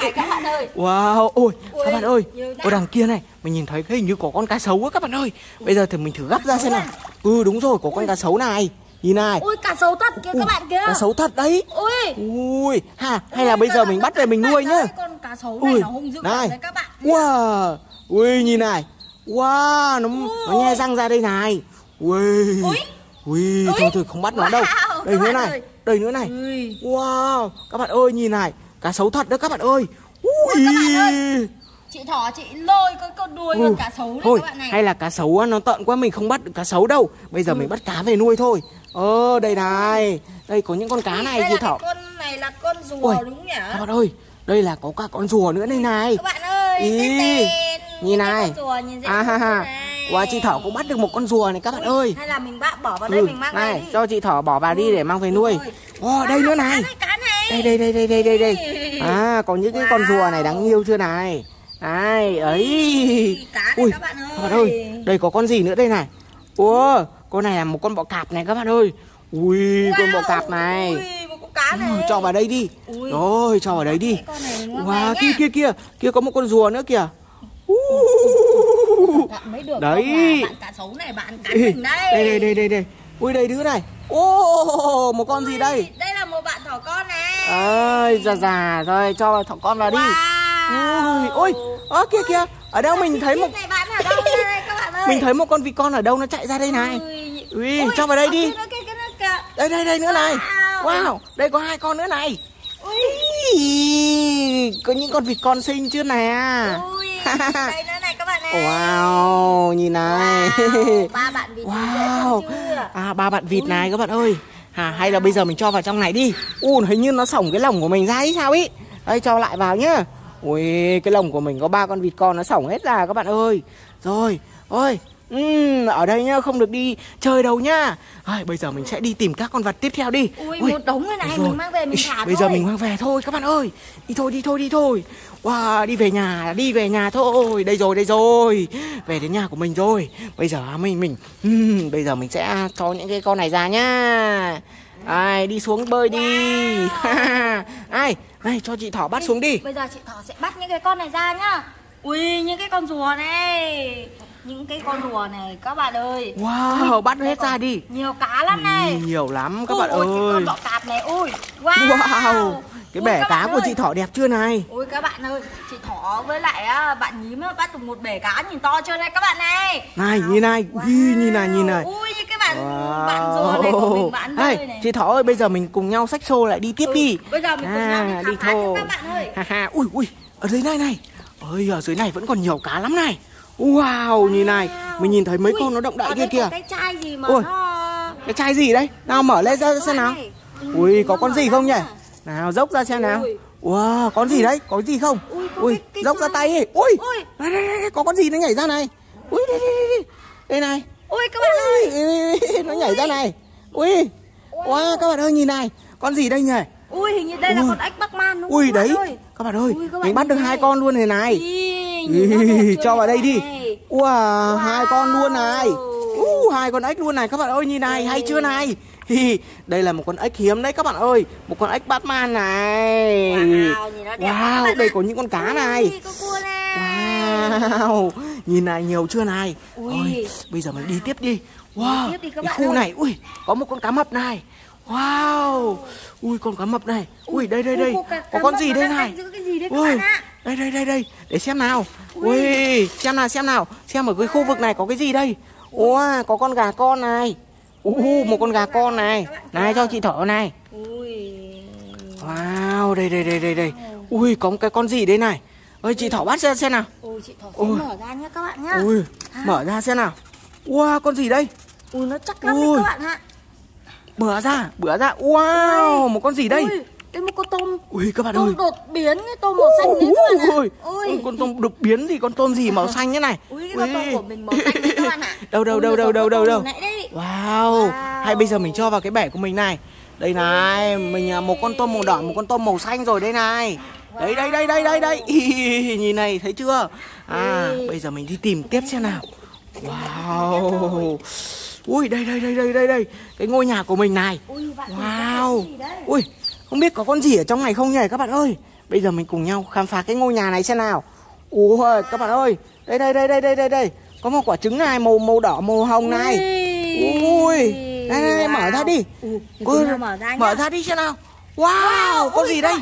này các bạn ơi. Wow, ôi, Ui, các bạn ơi, ở đằng kia này, mình nhìn thấy cái hình như có con cá sấu á các bạn ơi. Bây giờ thì mình thử gắp ra xem nào. Ừ, đúng rồi, có con cá sấu này. Nhìn này. Ui cá sấu thật kìa các bạn kìa. Cá sấu thật đấy. Ui. Ui, ha, hay là bây giờ mình bắt về mình nuôi nhá. Con cá sấu này nó hung dữ này. các bạn. Wow, ui nhìn này. Wow, nó nó nhe răng ra đây này. Ui. Ui. Thôi thôi không bắt nó đâu. Đây bạn này. Đây nữa này. Ui. Wow, các bạn ơi nhìn này, cá sấu thật đó các bạn ơi. Ui. các bạn ơi. Chị thỏ chị lôi cái con đuôi Ừ, con cá sấu này thôi, các bạn này. hay là cá sấu nó tận quá mình không bắt được cá sấu đâu. Bây giờ mình bắt cá về nuôi thôi. Ờ, đây này. Đây có những con cá này đây chị Thỏ. con này là con rùa Ui, đúng nhỉ? Các bạn ơi, đây là có cả con rùa nữa đây này Các bạn ơi, Ý, tên tên. nhìn cái này. con rùa nhìn À ha ha. này. Wow, chị Thỏ cũng bắt được một con rùa này các bạn ơi. Hay là mình bác bỏ vào đây Ừ, mình mang này, đi. cho chị Thỏ bỏ vào đi để mang về nuôi. Ồ, đây nữa này. Đây đây đây đây đây đây đây. À, có những cái con rùa này đáng yêu chưa này. Này, ấy. Ui, các bạn ơi. các bạn ơi, đây có con gì nữa đây này. Ủa, con này là một con bọ cạp này các bạn ơi. Ui, con bọ cạp này. Ui, một con cá Ừ, này. cho vào đây đi. Ui. Rồi, cho vào đấy đi. Wow, kia kia kia, kia có một con rùa nữa kìa. Bạn mới được Đấy. không à? Bạn cá sấu này, bạn Ê, mình đây. đây đây đây đây đây. Ui đây đứa này. Ô, một con gì đây? Ui, Đây là một bạn thỏ con này. ơi già già rồi cho thỏ con vào đi Wow. ui ôi ơ kia kìa ở đâu mình thấy một này bạn ở đâu đây các bạn ơi? mình thấy một con vịt con ở đâu nó chạy ra đây này Ui, ui ui, cho vào đây đi kia kia, kia đây đây đây nữa này wow đây có hai con nữa này Ui, có những con vịt con xinh chưa nè? Ui, đây nữa này các bạn này. wow nhìn này. Wow, ba bạn vịt wow. à ba bạn vịt này các bạn ơi. À, hay là bây giờ mình cho vào trong này đi. U hình như nó sổng cái lồng của mình ra ấy sao ý đây cho lại vào nhá. Ui cái lồng của mình có ba con vịt con nó sổng hết ra các bạn ơi. Rồi ôi Ừm, ở đây nhá không được đi chơi đâu nhá. À, bây giờ mình sẽ đi tìm các con vật tiếp theo đi. Ui, một đống này này, rồi. mình mang về mình Ý, thả bây thôi. giờ mình mang về thôi các bạn ơi. Đi thôi đi thôi đi thôi. Wow đi về nhà đi về nhà thôi. Đây rồi đây rồi. Về đến nhà của mình rồi. Bây giờ mình mình ừm, bây giờ mình sẽ cho những cái con này ra nhá. Ai đi xuống bơi đi. Ai này cho chị thỏ bắt xuống đi. Bây giờ chị Thỏ sẽ bắt những cái con này ra nhá. Ui, những cái con rùa này. Những cái con rùa này các bạn ơi. wow bắt Đây hết ra đi Nhiều cá lắm này. nhiều lắm các Ui, bạn ui, cái ơi con bọ cạp này ui. Wow. wow cái Ui, bể cá của ơi. chị thỏ đẹp chưa này Ui các bạn ơi, chị Thỏ với lại á, bạn nhím bắt được một bể cá nhìn to chưa này các bạn này. này nhìn này Wow. Ui, nhìn này nhìn này Ui cái bạn bạn rùa này của mình bạn bơi này. chị Thỏ ơi bây giờ mình cùng nhau xách xô lại đi tiếp Ừ, đi bây giờ mình cùng nhau đi khám đi phá các bạn ơi. ha ha ui ui ở dưới này này ơi ở dưới này vẫn còn nhiều cá lắm này wow nhìn này mình nhìn thấy mấy Ui, con nó động đại kia kìa. cái chai gì mà Ui. nó cái chai gì đấy? Nào mở lên ra xem nào. ui có con gì không nhỉ? nào dốc ra xem nào. Wow con gì đấy? Có gì không? Ui, dốc ra tay ấy. ui có con gì nó nhảy ra này? Ui đây đây đây, này. Ui các bạn ơi. Nó nhảy ra này. Ui wow các bạn ơi nhìn này. Con gì đây nhỉ Ui hình như đây là Ui. con ếch Bắc Man đúng không? ui đấy ơi? các bạn ơi Ui, các bạn mình bắt được hai này. con luôn này này Ý, cho vào đây bạn đi này? wow, hai con luôn này uh, hai con ếch luôn này các bạn ơi nhìn này hay chưa này Hi, đây là một con ếch hiếm đấy các bạn ơi một con ếch Batman này Wow, nhìn nó đẹp quá các wow đây có những con cá Ui, này cua này. wow nhìn này nhiều chưa này Ui. Ôi, bây giờ mình đi tiếp đi wow tiếp đi các bạn khu ơi. này ui có một con cá mập này wow. Ui con cá mập này. Ui đây đây Ui, đây. có con gì đây này? ui. đây đây đây đây. Để xem nào. Ui. Xem nào xem nào. Xem ở cái khu vực này có cái gì đây? Ua có con gà con này. U một con gà con này. này cho chị thở này. Ui. wow đây đây đây đây đây. Ui. Có một cái con gì đây này? Ơi chị thỏ bắt xem xem nào. Ui chị Thỏ Ui. mở ra nhé các bạn nhá. ui mở ra xem nào. Wow con gì đây? Ui nó chắc lắm Ui. đấy các bạn ạ. Bữa ra bữa ra. Wow một con gì đây? Ui, đây một con tôm. Ui các bạn ơi. tôm đột biến cái tôm màu xanh đấy các bạn ạ. Ui, Ui. con tôm đột biến gì con tôm gì màu xanh thế này? Ui cái con tôm của mình màu xanh đấy các bạn ạ. đâu đâu Ui, đâu đâu đâu đâu đâu. wow. Wow. hay bây giờ mình cho vào cái bể của mình này. Đây này mình à, một con tôm màu đỏ một con tôm màu xanh rồi đây này. Đấy đây đây đây đây đây. Nhìn này thấy chưa? À Ui. bây giờ mình đi tìm tiếp xem nào. Wow ui đây đây đây đây đây đây cái ngôi nhà của mình này Ui bạn Wow. Ui, không biết có con gì ở trong này không nhỉ các bạn ơi. Bây giờ mình cùng nhau khám phá cái ngôi nhà này xem nào. Ui, các bạn ơi, đây đây đây đây đây đây đây. Có một quả trứng này màu màu đỏ màu hồng này. Ui, đây đây, đây mở ra đi. Ui, Ui, nhau mở ra mở ra đi xem nào. Wow, con ui, gì đây?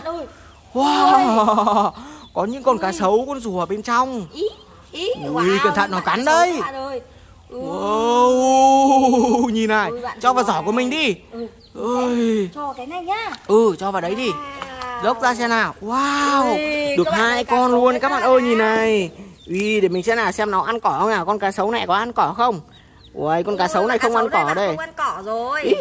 Wow, có những con cá sấu, con rùa bên trong. Ý, ý, Ui, cẩn thận nó cắn đấy. Wow, nhìn này, cho vào giỏ của mình đi. Ừ. Ui, Cho cái này nhá. ừ, cho vào đấy đi. Dốc ra xem nào. Wow Ui, Được hai con luôn. các bạn ơi nhìn này. Ui để mình xem nào xem nó ăn cỏ không nào. Con cá sấu này có ăn cỏ không? Ui con cá sấu này không ăn cỏ đây. Không ăn cỏ rồi.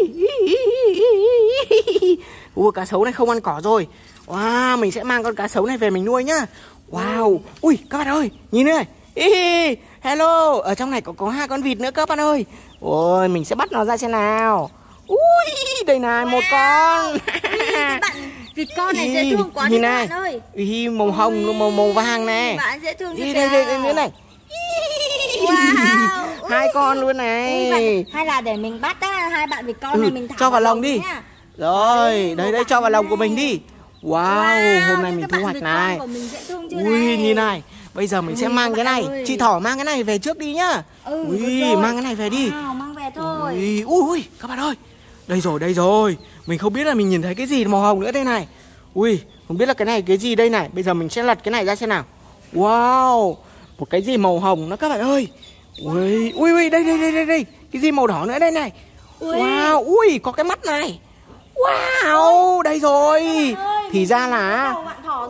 ui cá sấu này không ăn cỏ rồi. Wow mình sẽ mang con cá sấu này về mình nuôi nhá. Wow. Ui các bạn ơi nhìn này hello ở trong này có có hai con vịt nữa các bạn ơi. Ôi mình sẽ bắt nó ra xem nào. Ui đây này một con. Vịt con này dễ thương quá nhìn này này. các bạn ơi. Ui, màu hồng màu màu vàng này. bạn dễ thương đi đây đây đây nữa này. Wow. hai con luôn này. Ui, hay là để mình bắt á, hai bạn vịt con này Ừ, mình thả cho vào lồng đi. nhá. rồi Đấy, đây đây cho vào lồng của này. mình đi. Wow, hôm nay mình thu hoạch này. ui nhìn này bây giờ mình sẽ mang cái này. ơi. chị thỏ mang cái này về trước đi nhá. Ừ, ui mang cái này về đi. Wow, mang về thôi. Ui ui các bạn ơi. Đây rồi đây rồi. Mình không biết là mình nhìn thấy cái gì màu hồng nữa đây này. Ui không biết là cái này cái gì đây này. Bây giờ mình sẽ lật cái này ra xem nào. Wow một cái gì màu hồng đó các bạn ơi. Ui ui ui đây đây đây đây đây. Cái gì màu đỏ nữa đây này. Ui. wow ui có cái mắt này. Wow đây rồi thì ra là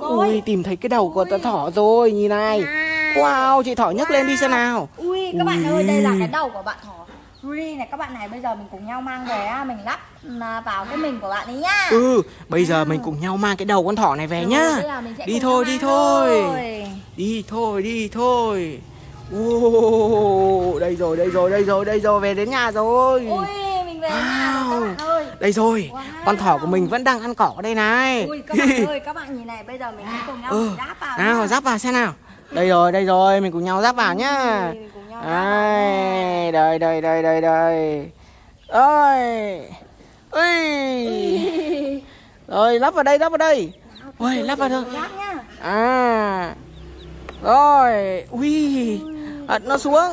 ui tìm thấy cái đầu của con thỏ rồi nhìn này À. wow chị thỏ nhấc lên đi xem nào Ui các bạn ơi đây là Ui. cái đầu của bạn thỏ Rudy này các bạn này bây giờ mình cùng nhau mang về á Mình lắp à, vào cái mình của bạn ấy nhá Ừ, bây giờ mình cùng nhau mang cái đầu con thỏ này về nhá. Đi thôi, đi thôi. thôi. Đi thôi, đi thôi. Ô, đây rồi, đây rồi, đây rồi, đây rồi, về đến nhà rồi. Ui mình về nhà rồi các bạn ơi Đây rồi, Wow. con thỏ của mình vẫn đang ăn cỏ đây này. Ui các bạn ơi các bạn nhìn này bây giờ mình sẽ cùng nhau Ừ, đáp vào nào, giáp vào xem nào. Đây rồi, đây rồi, mình cùng nhau giáp vào nhá. Giáp Đây, đây, đây, đây, đây, đây. Ơi. Ui. Rồi, lắp vào đây, lắp vào đây. Ui, lắp vào thôi. À Rồi Ui à, Nó xuống.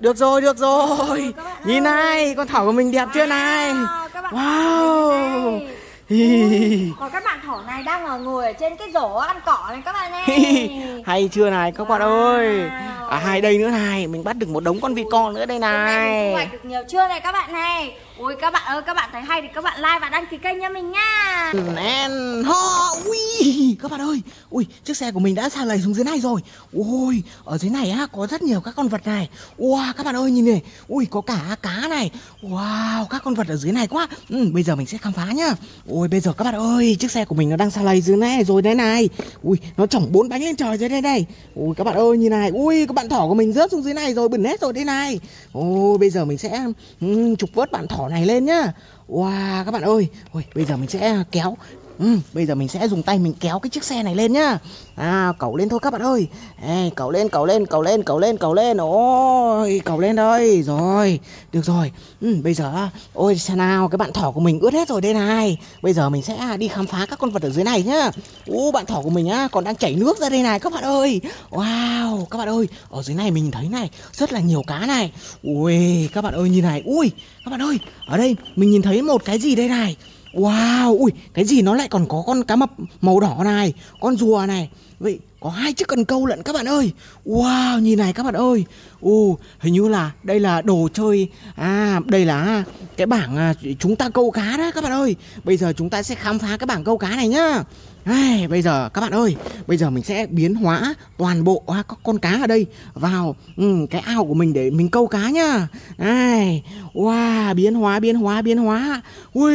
Được rồi được rồi. Nhìn này Con thỏ của mình đẹp chưa này? Wow, Wow. nhìn này. Hi. Còn các bạn thỏ này đang ở ngồi ở trên cái rổ ăn cỏ này các bạn này Hay chưa này các bạn ơi. Wow. À hai đây nữa này. Mình bắt được một đống con vịt con nữa đây mình thu này. hoạch được nhiều chưa này các bạn này Ui các bạn ơi các bạn thấy hay thì các bạn like và đăng ký kênh nha mình nha. And ho Ui. Các bạn ơi. Ui chiếc xe của mình đã xa lầy xuống dưới này rồi. Ui Ở dưới này á có rất nhiều các con vật này. Wow các bạn ơi nhìn này. Ui có cả cá này. Wow các con vật ở dưới này quá. Ừ, Bây giờ mình sẽ khám phá nhá. Ui bây giờ các bạn ơi Chiếc xe của mình nó đang xa lầy dưới này rồi đây này. Ui nó chỏng bốn bánh lên trời dưới đây đây Ui các bạn ơi nhìn này. Ui các bạn thỏ của mình rớt xuống dưới này rồi bẩn hết rồi đây này. Ôi bây giờ mình sẽ ừ, trục vớt bạn thỏ này lên nhá. Wow các bạn ơi. Ôi bây giờ mình sẽ kéo Ừ, bây giờ mình sẽ dùng tay mình kéo cái chiếc xe này lên nhá. À cẩu lên thôi các bạn ơi. Ê, Cẩu lên cẩu lên cẩu lên cẩu lên cẩu lên. Ôi cẩu lên đây. Rồi được rồi. Ừ, Bây giờ ôi xe nào cái bạn thỏ của mình ướt hết rồi đây này. Bây giờ mình sẽ đi khám phá các con vật ở dưới này nhá. Ú bạn thỏ của mình á còn đang chảy nước ra đây này các bạn ơi. Wow các bạn ơi Ở dưới này mình thấy này rất là nhiều cá này. Ui các bạn ơi nhìn này. Ui các bạn ơi ở đây mình nhìn thấy một cái gì đây này? Wow, ui, cái gì nó lại còn có con cá mập màu đỏ này, con rùa này. Vậy có hai chiếc cần câu lận các bạn ơi. Wow, nhìn này các bạn ơi. Ồ, hình như là đây là đồ chơi. À, đây là cái bảng à, chúng ta câu cá đó các bạn ơi. Bây giờ chúng ta sẽ khám phá cái bảng câu cá này nhá. Ai, bây giờ các bạn ơi, bây giờ mình sẽ biến hóa toàn bộ à, các con cá ở đây vào ừ, cái ao của mình để mình câu cá nhá. Này, wow, biến hóa, biến hóa, biến hóa. Ui,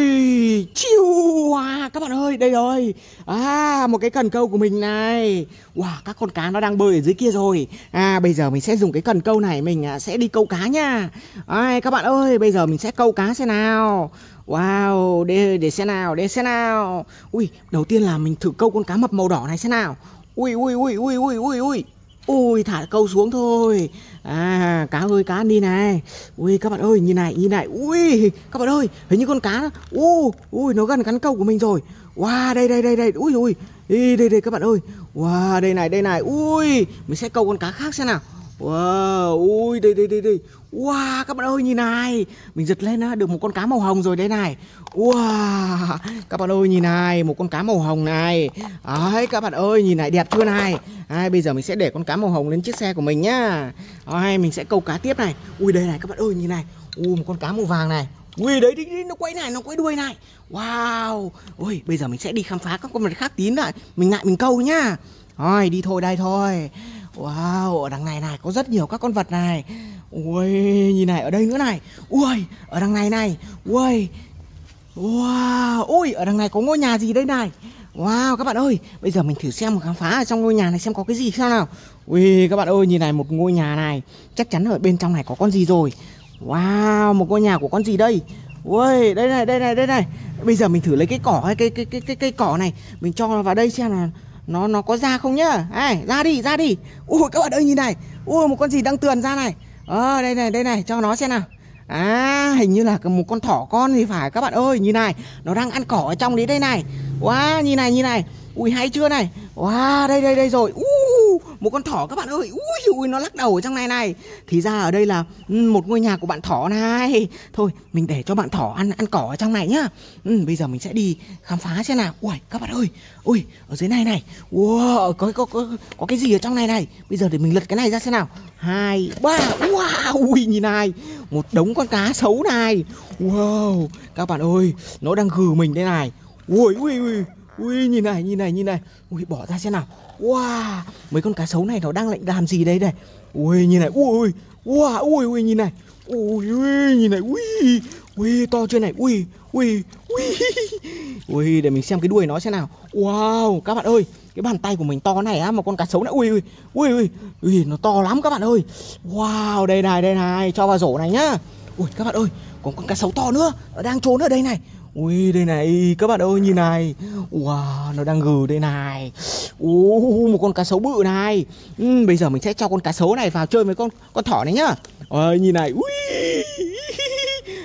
chiu, wow, các bạn ơi, đây rồi. À, một cái cần câu của mình này. Wow, các con cá nó đang bơi ở dưới kia rồi. À, bây giờ mình sẽ dùng cái cần câu này mình à, sẽ đi câu cá nha. Ai, các bạn ơi, bây giờ mình sẽ câu cá xem nào. Wow, để để xem nào, để xem nào. Ui, đầu tiên là mình thử câu con cá mập màu đỏ này xem nào. Ui ui ui ui ui ui ui. Ui thả câu xuống thôi. À cá ơi cá ăn đi này. Ui các bạn ơi nhìn này nhìn này. Ui các bạn ơi hình như con cá đó. Ui, ui nó gần cắn câu của mình rồi. Wow đây đây đây đây. Ui ui. Ý, đây đây các bạn ơi. Wow đây này đây này. Ui mình sẽ câu con cá khác xem nào. Wow, ui đây đây đây đây. Wow, các bạn ơi nhìn này. Mình giật lên á được một con cá màu hồng rồi đây này. Wow, các bạn ơi nhìn này, một con cá màu hồng này. Đấy các bạn ơi nhìn này đẹp chưa này. Ai bây giờ mình sẽ để con cá màu hồng lên chiếc xe của mình nhá. Đấy, mình sẽ câu cá tiếp này. Ui đây này các bạn ơi nhìn này. Ui một con cá màu vàng này. Ui đấy, đấy, đấy nó quay này, nó quay đuôi này. Wow. Ui bây giờ mình sẽ đi khám phá các con vật khác tí nữa. Mình lại mình câu nhá. Thôi đi thôi đây thôi. Wow, ở đằng này này có rất nhiều các con vật này. Ui, nhìn này ở đây nữa này. Ui, ở đằng này này. Ui. Wow, ui ở đằng này có ngôi nhà gì đây này? Wow các bạn ơi Bây giờ mình thử xem một khám phá ở trong ngôi nhà này xem có cái gì sao nào. Ui các bạn ơi nhìn này một ngôi nhà này. Chắc chắn ở bên trong này có con gì rồi. Wow một ngôi nhà của con gì đây? Ui đây này đây này đây này. Bây giờ mình thử lấy cái cỏ hay cái cái cái cái cây cỏ này. Mình cho nó vào đây xem là nó nó có ra không nhá? Ai, ra đi ra đi. Ui các bạn ơi nhìn này. Ui một con gì đang tườn ra này? Ờ đây này đây này, cho nó xem nào. À hình như là một con thỏ con thì phải, các bạn ơi. Nhìn này, Nó đang ăn cỏ ở trong đấy đây này. Wow, nhìn này nhìn này. Ui hay chưa này? Wow đây đây đây rồi. Uh, Một con thỏ các bạn ơi. Ui ui nó lắc đầu ở trong này này. Thì ra ở đây là ừ, một ngôi nhà của bạn thỏ này. Thôi mình để cho bạn thỏ ăn ăn cỏ ở trong này nhá. Ừ, Bây giờ mình sẽ đi khám phá xem nào. Ui các bạn ơi. Ui ở dưới này này. Wow có, có, có, có cái gì ở trong này này? Bây giờ để mình lật cái này ra xem nào. Hai ba. Wow ui nhìn này. Một đống con cá sấu này. Wow các bạn ơi Nó đang gừ mình đây này. Ui ui ui Ui, nhìn này nhìn này nhìn này. Ui, bỏ ra xem nào. Wow, Mấy con cá sấu này nó đang lại làm gì đây đây Ui, nhìn này. Ui, Wow, ui ui, nhìn này. Ui ui, nhìn này. Ui Ui, to chưa này? Ui Ui Ui. Ui, để mình xem cái đuôi nó xem nào. Wow, các bạn ơi, Cái bàn tay của mình to này á, mà con cá sấu này. Ui ui Ui ui. Ui, nó to lắm các bạn ơi. Wow, đây này đây này. Cho vào rổ này nhá. Ui, các bạn ơi, Còn con cá sấu to nữa. Nó đang trốn ở đây này. Ui đây này các bạn ơi nhìn này. Wow nó đang gừ đây này. Uh, Một con cá sấu bự này. Uhm, Bây giờ mình sẽ cho con cá sấu này vào chơi với con con thỏ này nhá. Ôi nhìn này Ui.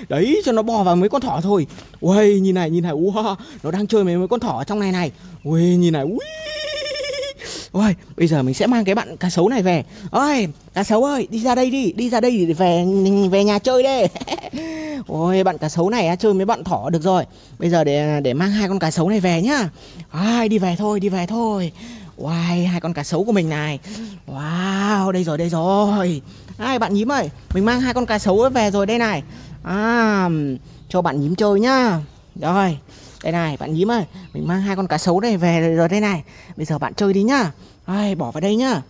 Đấy cho nó bò vào mấy con thỏ thôi. Ui nhìn này nhìn này wow, Nó đang chơi với mấy con thỏ trong này này. Ui nhìn này Ui. Ôi, bây giờ mình sẽ mang cái bạn cá sấu này về. Ôi, cá sấu ơi, đi ra đây đi Đi ra đây để về về nhà chơi đây Ôi, bạn cá sấu này chơi với bạn thỏ được rồi. Bây giờ để để mang hai con cá sấu này về nhá. Ai, đi về thôi, đi về thôi. Wow, hai con cá sấu của mình này. Wow, đây rồi, đây rồi. Ai, bạn nhím ơi Mình mang hai con cá sấu về rồi đây này. À, cho bạn nhím chơi nhá. Rồi đây này bạn nhím ơi Mình mang hai con cá sấu này về rồi đây này. Bây giờ bạn chơi đi nhá. Ai, Bỏ vào đây nhá.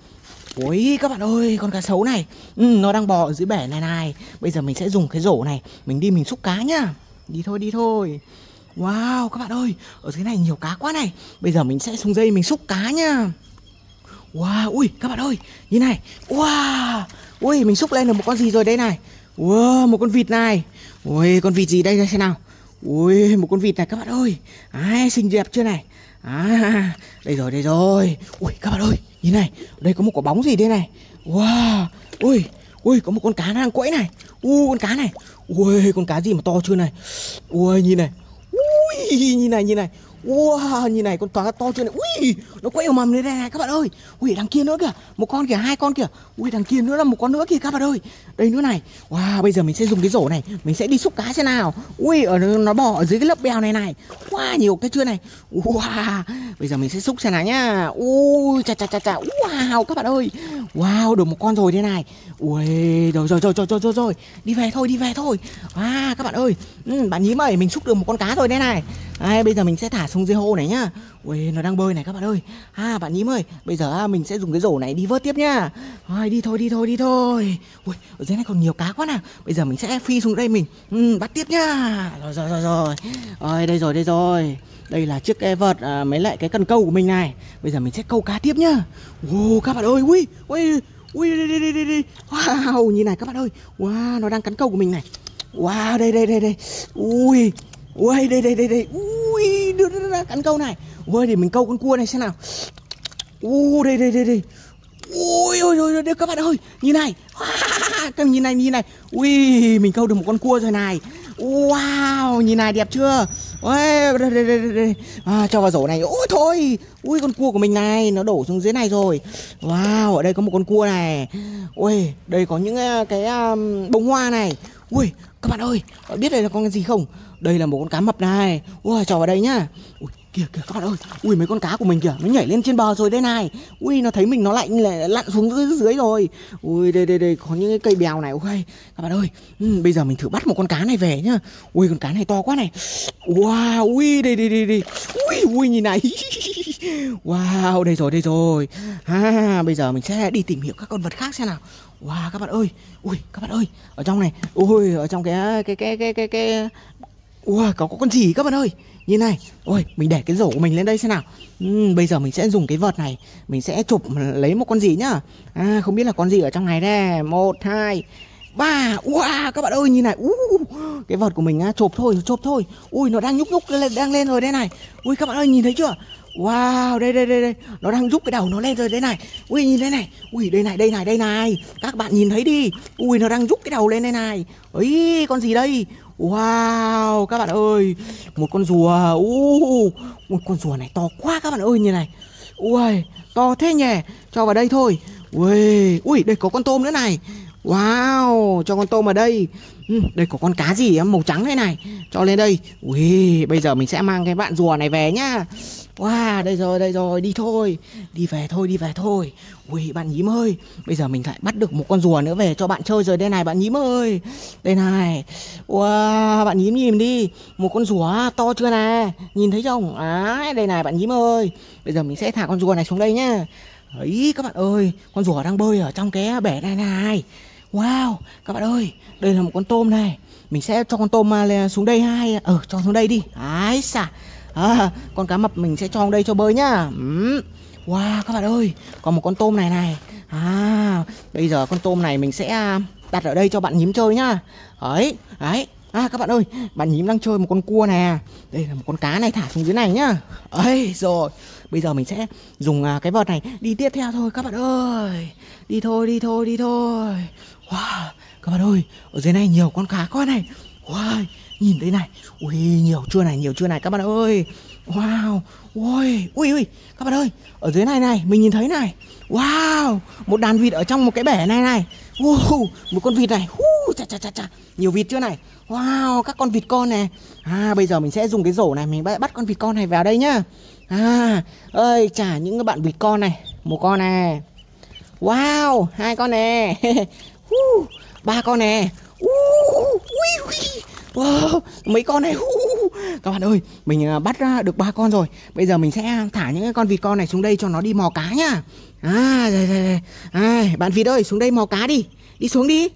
Ôi các bạn ơi con cá sấu này. Ừ, Nó đang bò ở dưới bể này này. Bây giờ mình sẽ dùng cái rổ này Mình đi mình xúc cá nhá. Đi thôi đi thôi. Wow các bạn ơi Ở dưới này nhiều cá quá này. Bây giờ mình sẽ xuống dây mình xúc cá nhá. Wow ui các bạn ơi Như này. Wow Ui mình xúc lên được một con gì rồi đây này? Wow một con vịt này. Ui con vịt gì đây ra xem nào. Ui, một con vịt này các bạn ơi. Ai, xinh đẹp chưa này? À đây rồi đây rồi. Ui, các bạn ơi, nhìn này, đây có một quả bóng gì đây này? Wow, Ui Ui, có một con cá đang quẫy này. Ui con cá này. Ui, con cá gì mà to chưa này? Ui, nhìn này. Ui, nhìn này nhìn này. Wow, nhìn này con to to chưa này. Ui, nó quay mầm lên đây này các bạn ơi. Ui, đằng kia nữa kìa. Một con kìa, hai con kìa. Ui, đằng kia nữa là một con nữa kìa các bạn ơi. Đây nữa này. Wow, bây giờ mình sẽ dùng cái rổ này, mình sẽ đi xúc cá xem nào. Ui, ở nó bò ở dưới cái lớp bèo này này. Wow, nhiều cái chưa này. Wow, bây giờ mình sẽ xúc xem nào nhá. Ui, chà chà chà chà. Wow, các bạn ơi. Wow, được một con rồi đây này. Ui, rồi rồi rồi rồi rồi rồi rồi. Đi về thôi, đi về thôi. Wow, các bạn ơi. Ừ, bạn nhím ơi, mình xúc được một con cá rồi đây này. Đây, bây giờ mình sẽ thả xuống dưới hồ này nhá. Ui nó đang bơi này các bạn ơi. À bạn nhím ơi Bây giờ à, mình sẽ dùng cái rổ này đi vớt tiếp nhá. Rồi đi thôi đi thôi đi thôi. Ui ở dưới này còn nhiều cá quá nè, Bây giờ mình sẽ phi xuống đây mình ừ, bắt tiếp nhá. Rồi rồi rồi rồi. Rồi đây rồi đây rồi. Đây là chiếc cái vợt à, mấy lại cái cần câu của mình này. Bây giờ mình sẽ câu cá tiếp nhá. Wow các bạn ơi Ui ui Ui đi, đi, đi, đi. Wow nhìn này các bạn ơi. Wow nó đang cắn câu của mình này. Wow đây đây đây đây. Ui. Ui đây đây đây đây. Ui đưa, đưa, đưa, cắn câu này. Ui để mình câu con cua này xem nào. Ui đây đây đây đây. Ui ôi ôi ôi các bạn ơi Nhìn này. Các nhìn này nhìn này. Ui mình câu được một con cua rồi này. Wow nhìn này đẹp chưa? Ui đây đây đây, đây. À, Cho vào rổ này. Ui thôi. Ui con cua của mình này Nó đổ xuống dưới này rồi. Wow ở đây có một con cua này. Ui đây có những ờ, cái um, bông hoa này. Ui các bạn ơi biết đây là con gì không? Đây là một con cá mập này. Ui trò vào đây nhá. Ui kìa kìa các bạn ơi. Ui mấy con cá của mình kìa nó nhảy lên trên bờ rồi đây này. Ui nó thấy mình nó lạnh lại lặn xuống dưới dưới rồi. Ui đây đây đây có những cái cây bèo này. Ui các bạn ơi. Ừ, bây giờ mình thử bắt một con cá này về nhá. Ui con cá này to quá này. Wow ui đây đây đây đây. Ui ui nhìn này. Wow đây rồi đây rồi. Ha bây giờ mình sẽ đi tìm hiểu các con vật khác xem nào wow các bạn ơi. Ui các bạn ơi. Ở trong này. Ui ở trong cái cái cái cái cái cái. Wow, có, có con gì các bạn ơi? Nhìn này. Ôi, mình để cái rổ của mình lên đây xem nào. Uhm, Bây giờ mình sẽ dùng cái vợt này. Mình sẽ chụp lấy một con gì nhá. À, không biết là con gì ở trong này đây. Một, hai, ba. Wow, các bạn ơi, nhìn này. Uh, Cái vợt của mình á, chụp thôi, chụp thôi. Ui, nó đang nhúc nhúc, đang lên rồi đây này. Ui, các bạn ơi, nhìn thấy chưa? Wow, đây đây đây đây, nó đang rút cái đầu nó lên rồi đây này. Ui nhìn đây này. Ui đây này, đây này, đây này. Các bạn nhìn thấy đi. Ui nó đang rút cái đầu lên đây này. Ấy, con gì đây? Wow, các bạn ơi. Một con rùa. Uh, một con rùa này to quá các bạn ơi nhìn này. Ui, to thế nhỉ. Cho vào đây thôi. Ui, ui đây có con tôm nữa này. Wow, cho con tôm vào đây. Ừ, đây có con cá gì màu trắng thế này. Cho lên đây. Ui, bây giờ mình sẽ mang cái bạn rùa này về nhá. Wow, đây rồi, đây rồi, đi thôi. Đi về thôi, đi về thôi. Ui, bạn nhím ơi Bây giờ mình lại bắt được một con rùa nữa về cho bạn chơi rồi. Đây này, bạn nhím ơi. Đây này. Wow, bạn nhím nhìn đi. Một con rùa to chưa nè? Nhìn thấy không? À, đây này, bạn nhím ơi. Bây giờ mình sẽ thả con rùa này xuống đây nhá. Ấy, các bạn ơi Con rùa đang bơi ở trong cái bể này này. Wow, các bạn ơi Đây là một con tôm này. Mình sẽ cho con tôm à, xuống đây hai Ờ, cho xuống đây đi. Ái xà à, con cá mập mình sẽ cho đây cho bơi nhá. Ừ. wow các bạn ơi còn một con tôm này này. À bây giờ con tôm này mình sẽ à, đặt ở đây cho bạn nhím chơi nhá. Ấy ấy À các bạn ơi, bạn nhím đang chơi một con cua nè. Đây là một con cá này thả xuống dưới này nhá. Ấy rồi. Bây giờ mình sẽ dùng à, cái vợt này đi tiếp theo thôi các bạn ơi. Đi thôi, đi thôi, đi thôi. Wow, các bạn ơi Ở dưới này nhiều con cá quá này. Wow, Nhìn thấy này. Ui nhiều chưa này nhiều chưa này. Các bạn ơi. Wow. Ui ui ui. Các bạn ơi. Ở dưới này này Mình nhìn thấy này. Wow. Một đàn vịt ở trong một cái bể này này. Wow. Một con vịt này. Uh, chà, chà, chà, chà. Nhiều vịt chưa này? Wow các con vịt con này. À bây giờ mình sẽ dùng cái rổ này Mình bắt con vịt con này vào đây nhá. À ơi chả những cái bạn vịt con này. Một con này. Wow hai con nè Ba con nè uh, ui, ui. Wow, mấy con này Các bạn ơi Mình à, bắt được ba con rồi. Bây giờ mình sẽ thả những con vịt con này xuống đây cho nó đi mò cá nhá À đây, đây, đây. À, Bạn vịt ơi xuống đây mò cá đi. Đi xuống đi.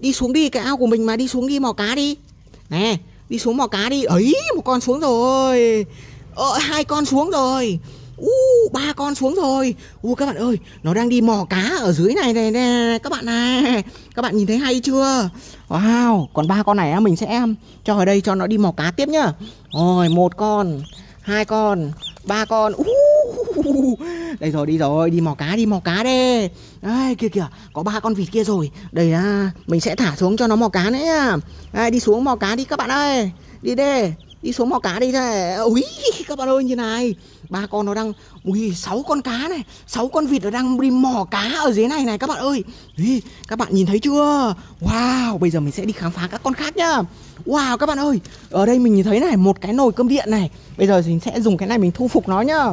Đi xuống đi cái ao của mình mà đi xuống đi mò cá đi. Nè đi xuống mò cá đi. Ấy một con xuống rồi. Ờ, hai con xuống rồi uh, ba con xuống rồi. Uh, các bạn ơi nó đang đi mò cá ở dưới này này, nè các bạn này các bạn nhìn thấy hay chưa? Wow còn ba con này mình sẽ um, cho ở đây cho nó đi mò cá tiếp nhá. Rồi một con hai con ba con. Uh, đây rồi đi rồi đi mò cá đi mò cá đi. Đây kia kìa có ba con vịt kia rồi. Đây à mình sẽ thả xuống cho nó mò cá nữa nhá. Đây, đi xuống mò cá đi các bạn ơi. Đi đi đi xuống mò cá đi thế. Ui các bạn ơi như này ba con nó đang ui sáu con cá này sáu con vịt nó đang đi mò cá ở dưới này này các bạn ơi. Ui, các bạn nhìn thấy chưa? Wow bây giờ mình sẽ đi khám phá các con khác nhá. Wow các bạn ơi ở đây mình nhìn thấy này một cái nồi cơm điện này. Bây giờ mình sẽ dùng cái này mình thu phục nó nhá.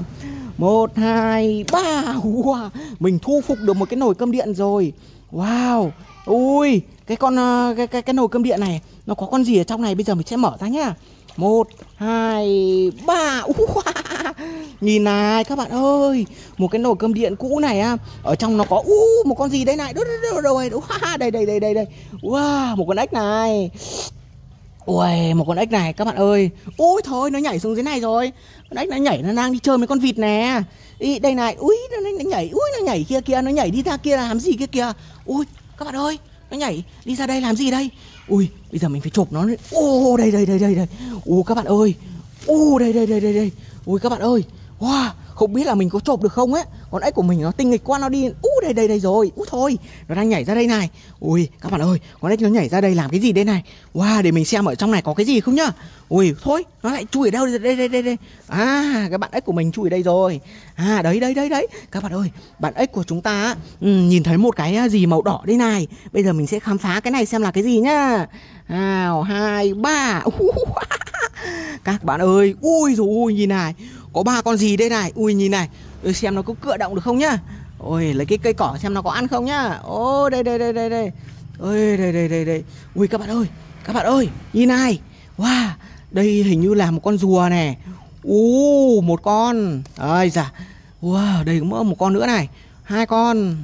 Một hai ba. Wow. mình thu phục được một cái nồi cơm điện rồi. Wow ui cái con ờ, cái cái cái nồi cơm điện này nó có con gì ở trong này? Bây giờ mình sẽ mở ra nhá một hai ba. Nhìn này các bạn ơi một cái nồi cơm điện cũ này á ở trong nó có uh, một con gì đây này? Đâu đâu đâu đây đây đây đây đây. Wow một con ếch này. Ui, một con ếch này các bạn ơi. Ôi thôi nó nhảy xuống dưới này rồi. Con ếch nó nhảy nó đang đi chơi với con vịt nè. Ý, Đây này, ui nó, nó nhảy Ui nó nhảy kia kia, nó nhảy đi ra kia làm gì kia kìa. Ui các bạn ơi Nó nhảy đi ra đây làm gì đây? Ui, bây giờ mình phải chụp nó Ô, đây đây đây đây đây. Ô các bạn ơi. Ô, đây đây đây đây đây. Ui, các bạn ơi. Wow không biết là mình có chộp được không ấy Con ếch của mình nó tinh nghịch quá nó đi Ú đây đây đây rồi Ú thôi. Nó đang nhảy ra đây này. Ui các bạn ơi Con ếch nó nhảy ra đây làm cái gì đây này? Wow để mình xem ở trong này có cái gì không nhá. Ui thôi Nó lại chui ở đâu? Đây đây đây đây. À cái bạn ếch của mình chui ở đây rồi. À đấy đấy đấy đấy. Các bạn ơi Bạn ếch của chúng ta ừ, Nhìn thấy một cái à, gì màu đỏ đây này. Bây giờ mình sẽ khám phá cái này xem là cái gì nhá. Nào hai ba. Các bạn ơi Ui rồi ui nhìn này có ba con gì đây này? Ui nhìn này. Ui, xem nó có cựa động được không nhá. Ôi lấy cái cây cỏ xem nó có ăn không nhá. Ô đây đây đây đây đây. Ôi đây đây đây đây. Ui các bạn ơi các bạn ơi nhìn này. Wow đây hình như là một con rùa này u một con. Ơi dạ wow đây cũng một con nữa này. Hai con.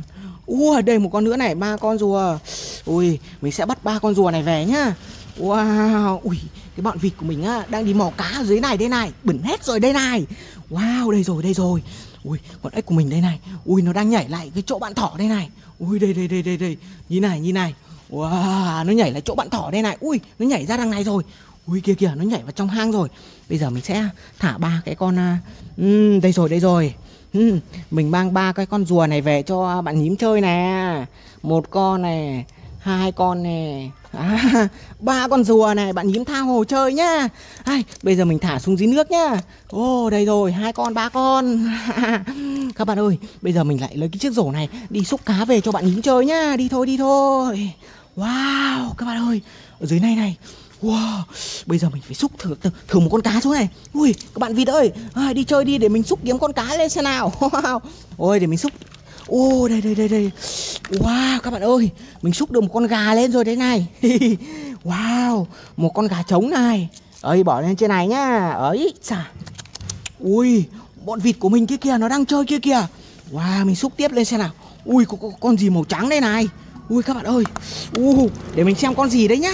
Ui đây một con nữa này ba con rùa. Ui mình sẽ bắt ba con rùa này về nhá. Wow, ui, cái bọn vịt của mình á đang đi mò cá ở dưới này đây này, bẩn hết rồi đây này. Wow, đây rồi, đây rồi. Ui, con ếch của mình đây này. Ui, nó đang nhảy lại cái chỗ bạn thỏ đây này. Ui, đây đây đây đây đây. như này, như này. Wow, nó nhảy lại chỗ bạn thỏ đây này. Ui, nó nhảy ra đằng này rồi. Ui kia kìa, nó nhảy vào trong hang rồi. Bây giờ mình sẽ thả ba cái con uh, đây rồi, đây rồi. Ừ, mình mang ba cái con rùa này về cho bạn nhím chơi nè một con này hai con này à, ba con rùa này bạn nhím tha hồ chơi nhá. Ai, bây giờ mình thả xuống dưới nước nhá. Ô đây rồi hai con ba con. Các bạn ơi bây giờ mình lại lấy cái chiếc rổ này đi xúc cá về cho bạn nhím chơi nhá. Đi thôi đi thôi. Wow các bạn ơi. Ở dưới này này. Wow, bây giờ mình phải xúc thử, thử, thử một con cá xuống này. Ui, các bạn vịt ơi. À, Đi chơi đi để mình xúc kiếm con cá lên xem nào. Wow, ôi để mình xúc Ô, đây đây đây đây. Wow, các bạn ơi Mình xúc được một con gà lên rồi đấy này. Wow, một con gà trống này. Ấy bỏ lên trên này nhá. Ấy xà ui bọn vịt của mình kia kìa nó đang chơi kia kìa. Wow mình xúc tiếp lên xem nào. Ui có, có con gì màu trắng đây này. Ui các bạn ơi. U để mình xem con gì đấy nhá.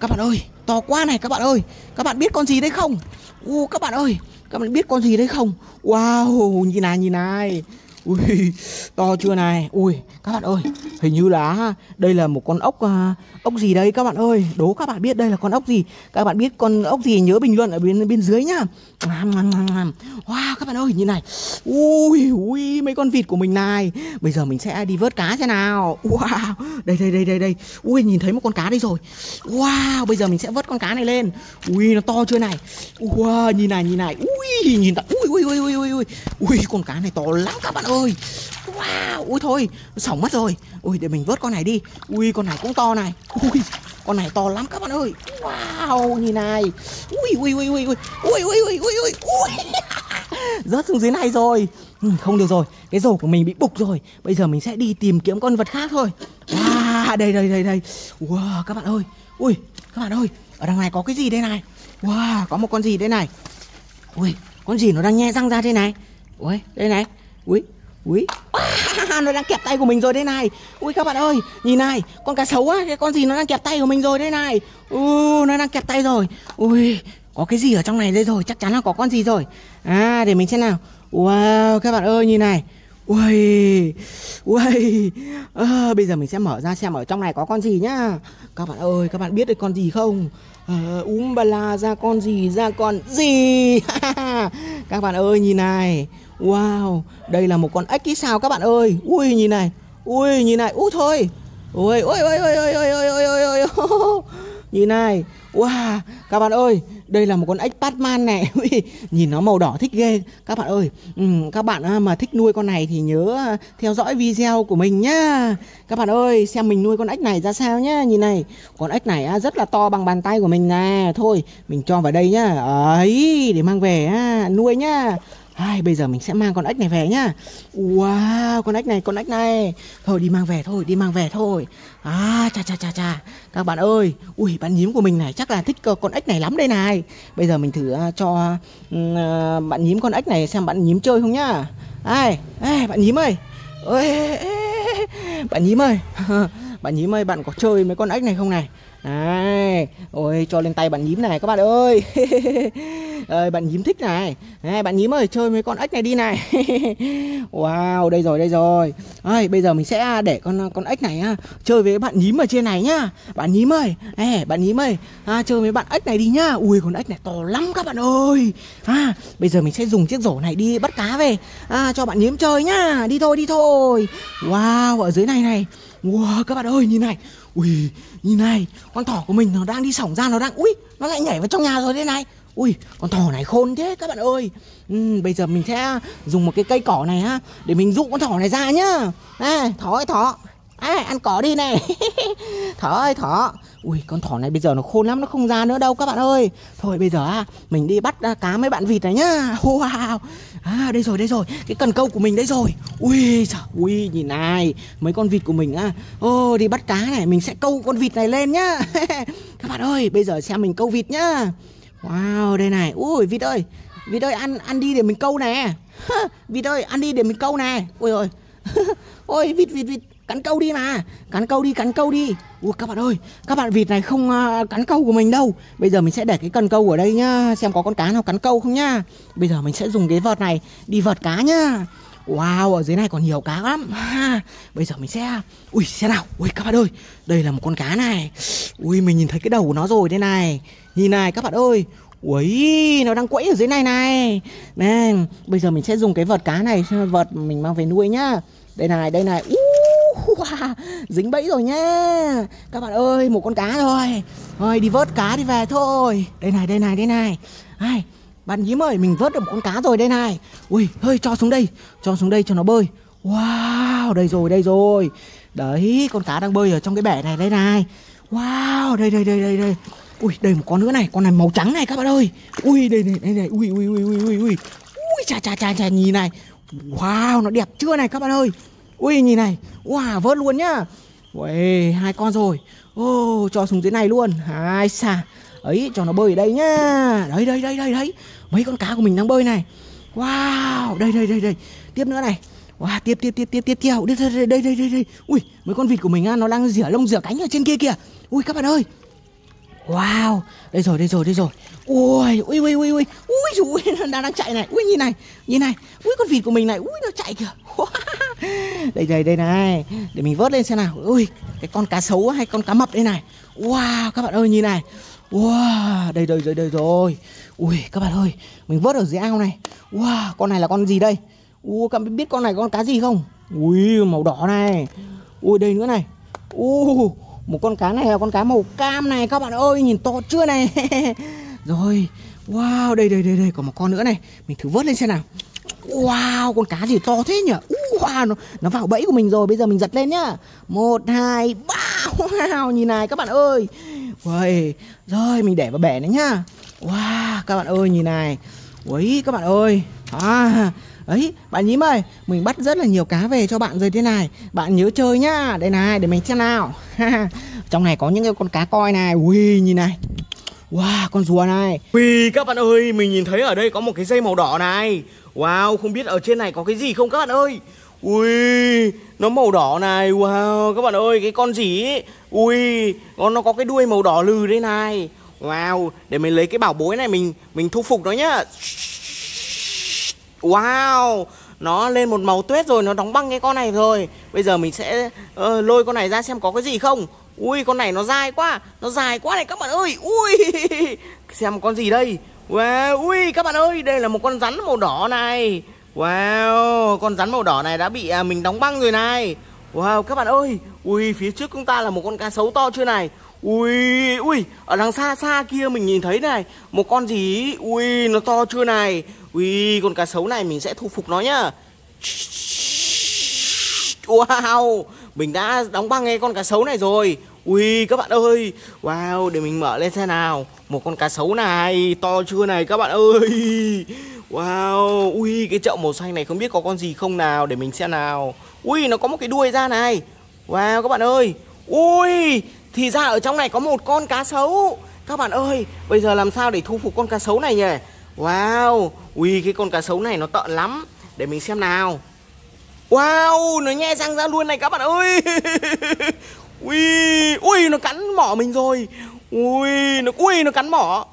Các bạn ơi to quá này các bạn ơi. Các bạn biết con gì đấy không? U các bạn ơi các bạn biết con gì đấy không? Wow nhìn này nhìn này ui to chưa này? Ui các bạn ơi hình như là đây là một con ốc uh, ốc gì đây các bạn ơi? Đố các bạn biết đây là con ốc gì? Các bạn biết con ốc gì nhớ bình luận ở bên bên dưới nhá. Wow các bạn ơi như này. Ui ui mấy con vịt của mình này. Bây giờ mình sẽ đi vớt cá thế nào. Wow đây đây đây đây đây. Ui nhìn thấy một con cá đây rồi. Wow bây giờ mình sẽ vớt con cá này lên. Ui nó to chưa này? Wow nhìn này nhìn này. Ui nhìn ta ui ui ui ui ui ui. Con cá này to lắm các bạn ơi ơi Wow, Ui thôi Sỏng mất rồi. Ui, để mình vớt con này đi. Ui, con này cũng to này. Ui, con này to lắm các bạn ơi. Wow, nhìn này. Ui ui ui ui ui. Ui ui ui ui ui Rớt xuống dưới này rồi. Ừ, không được rồi. Cái rổ của mình bị bục rồi. Bây giờ mình sẽ đi tìm kiếm con vật khác thôi. Wow, đây đây đây đây. Wow, các bạn ơi. Ui, các bạn ơi, Ở đằng này có cái gì đây này? Wow, có một con gì đây này? Ui, con gì nó đang nhe răng ra đây này? Ui, đây này. Ui ui à, nó đang kẹp tay của mình rồi đây này. Ui các bạn ơi nhìn này con cá sấu á cái con gì nó đang kẹp tay của mình rồi đây này. Ui, nó đang kẹp tay rồi. Ui có cái gì ở trong này đây rồi? Chắc chắn là có con gì rồi. À để mình xem nào. Wow các bạn ơi nhìn này. Ui ui à, bây giờ mình sẽ mở ra xem ở trong này có con gì nhá. Các bạn ơi các bạn biết được con gì không? Ờ, à, úm ba la ra con gì ra con gì? Các bạn ơi nhìn này. Wow, đây là một con ếch ký sao các bạn ơi. Ui nhìn này. Ui nhìn này. Ui thôi. Ui ui ui ui ui ui ui ui ui ui. Nhìn này. Wow, các bạn ơi, đây là một con ếch Batman này. Nhìn nó màu đỏ thích ghê. Các bạn ơi, ừ, các bạn à, mà thích nuôi con này thì nhớ à, theo dõi video của mình nhá. Các bạn ơi, xem mình nuôi con ếch này ra sao nhá. Nhìn này, con ếch này à, rất là to bằng bàn tay của mình nè. Thôi, mình cho vào đây nhá. Ấy, để mang về nuôi nhá. Ai, bây giờ mình sẽ mang con ếch này về nhá. Wow, con ếch này, con ếch này. Thôi đi mang về thôi, đi mang về thôi. À, cha cha cha cha. Các bạn ơi, ui, bạn nhím của mình này chắc là thích con ếch này lắm đây này. Bây giờ mình thử à, cho uh, bạn nhím con ếch này xem bạn nhím chơi không nhá. Ai, ai, bạn nhím ơi. Ôi, Bạn nhím ơi. Bạn nhím ơi, bạn có chơi mấy con ếch này không này? Đấy, ôi cho lên tay bạn nhím này các bạn ơi. Ơi bạn nhím thích này. Đấy, bạn nhím ơi chơi mấy con ếch này đi này. Wow đây rồi đây rồi. Ơi bây giờ mình sẽ để con con ếch này á chơi với bạn nhím ở trên này nhá. Bạn nhím ơi Ê, bạn nhím ơi à, chơi với bạn ếch này đi nhá. Ui con ếch này to lắm các bạn ơi. À, bây giờ mình sẽ dùng chiếc rổ này đi bắt cá về. À, cho bạn nhím chơi nhá. Đi thôi đi thôi. Wow ở dưới này này. Wow các bạn ơi nhìn này ui nhìn này con thỏ của mình nó đang đi sỏng ra nó đang ui nó lại nhảy vào trong nhà rồi đây này. Ui con thỏ này khôn thế các bạn ơi. Ừ, bây giờ mình sẽ dùng một cái cây cỏ này ha để mình dụ con thỏ này ra nhá. À, thỏ ơi thỏ à, ăn cỏ đi này. Thỏ ơi thỏ. Ui con thỏ này bây giờ nó khôn lắm nó không ra nữa đâu các bạn ơi. Thôi bây giờ à, mình đi bắt à, cá mấy bạn vịt này nhá. Wow. À đây rồi đây rồi. Cái cần câu của mình đây rồi. Ui trời ui nhìn này. Mấy con vịt của mình á. Ô đi bắt cá này mình sẽ câu con vịt này lên nhá. Các bạn ơi bây giờ xem mình câu vịt nhá. Wow đây này. Ui vịt ơi vịt ơi ăn ăn đi để mình câu nè. Vịt ơi ăn đi để mình câu nè. Ui ôi. Ôi vịt vịt vịt cắn câu đi mà. Cắn câu đi cắn câu đi. Ui các bạn ơi các bạn vịt này không uh, cắn câu của mình đâu. Bây giờ mình sẽ để cái cần câu ở đây nhá xem có con cá nào cắn câu không nhá. Bây giờ mình sẽ dùng cái vợt này đi vợt cá nhá. Wow, ở dưới này còn nhiều cá lắm. Ha. Bây giờ mình sẽ Ui, xem nào. Ui, các bạn ơi Đây là một con cá này. Ui, mình nhìn thấy cái đầu của nó rồi đây này. Nhìn này các bạn ơi. Ui, nó đang quẫy ở dưới này này. Nè, bây giờ mình sẽ dùng cái vợt cá này Vợt mình mang về nuôi nhá. Đây này, đây này. Ui wow, Dính bẫy rồi nhá. Các bạn ơi, một con cá rồi Thôi, đi vớt cá đi về thôi. Đây này, đây này, đây này. Ai, bạn nhím ơi, mình vớt được một con cá rồi đây này. Ui, hơi cho xuống đây Cho xuống đây cho nó bơi. Wow, đây rồi, đây rồi. Đấy, con cá đang bơi ở trong cái bể này đây này. Wow, đây, đây, đây, đây, đây. Ui, đây một con nữa này, con này màu trắng này các bạn ơi. Ui, đây này, đây này, ui, ui, ui, ui, ui, ui. Ui, chà, chà, chà, chà, nhìn này. Wow, nó đẹp chưa này các bạn ơi. Ui, nhìn này, wow, vớt luôn nhá. Ui, hai con rồi. Ô, oh, cho xuống dưới này luôn. Hai xà. Ấy cho nó bơi ở đây nhá. Đấy đây đây đây đấy. Mấy con cá của mình đang bơi này. Wow đây đây đây đây. Tiếp nữa này. Wow tiếp tiếp tiếp tiếp tiếp theo đây đây đây đây đây, ui mấy con vịt của mình nó đang rỉa lông rỉa cánh ở trên kia kìa. Ui các bạn ơi wow đây rồi đây rồi đây rồi ui ui ui ui ui ui ui nó đang chạy này ui nhìn này nhìn này ui con vịt của mình này ui nó chạy kìa đây đây đây này để mình vớt lên xem nào ui cái con cá sấu hay con cá mập đây này wow các bạn ơi nhìn này Wow, đây đây đây đây rồi. Ui các bạn ơi, mình vớt ở dưới ao này. Wow, con này là con gì đây? Ui các bạn biết con này con cá gì không? Ui màu đỏ này. Ui đây nữa này. Ui một con cá này là con cá màu cam này các bạn ơi, nhìn to chưa này. rồi. Wow, đây đây đây đây còn một con nữa này. Mình thử vớt lên xem nào. Wow, con cá gì to thế nhỉ? Wow, nó, nó vào bẫy của mình rồi. Bây giờ mình giật lên nhá. Một, hai, ba. Wow, nhìn này các bạn ơi. Uầy, rồi mình để vào bể này nhá Wow, các bạn ơi nhìn này Ui, các bạn ơi À, ấy, bạn nhím ơi Mình bắt rất là nhiều cá về cho bạn rồi thế này. Bạn nhớ chơi nhá. Đây này, để mình xem nào. Trong này có những cái con cá coi này. Ui, nhìn này. Wow, con rùa này. Ui, các bạn ơi, mình nhìn thấy ở đây có một cái dây màu đỏ này. Wow, không biết ở trên này có cái gì không các bạn ơi? Ui, nó màu đỏ này, wow, các bạn ơi, cái con gì ấy Ui, con nó có cái đuôi màu đỏ lừ đây này. Wow, để mình lấy cái bảo bối này mình mình thu phục nó nhá. Wow, nó lên một màu tuyết rồi, nó đóng băng cái con này rồi Bây giờ mình sẽ uh, lôi con này ra xem có cái gì không. Ui, con này nó dài quá, nó dài quá này các bạn ơi. Ui, xem con gì đây. Wow, ui các bạn ơi, đây là một con rắn màu đỏ này. Wow, con rắn màu đỏ này đã bị à, mình đóng băng rồi này. Wow, các bạn ơi Ui, phía trước chúng ta là một con cá sấu to chưa này. Ui, ui, ở đằng xa xa kia mình nhìn thấy này Một con gì? Ui, nó to chưa này? Ui, con cá sấu này mình sẽ thu phục nó nhá. Wow, mình đã đóng băng ngay con cá sấu này rồi. Ui, các bạn ơi. Wow, để mình mở lên xem nào. Một con cá sấu này, to chưa này các bạn ơi. Wow, ui cái chậu màu xanh này không biết có con gì không nào Để mình xem nào. Ui nó có một cái đuôi ra này. Wow các bạn ơi. Ui thì ra ở trong này có một con cá sấu. Các bạn ơi, Bây giờ làm sao để thu phục con cá sấu này nhỉ? Wow, Ui, cái con cá sấu này nó tợn lắm. Để mình xem nào. Wow, nó nhe răng ra luôn này các bạn ơi. Ui Ui, nó cắn mỏ mình rồi. Ui, nó ui, nó cắn mỏ.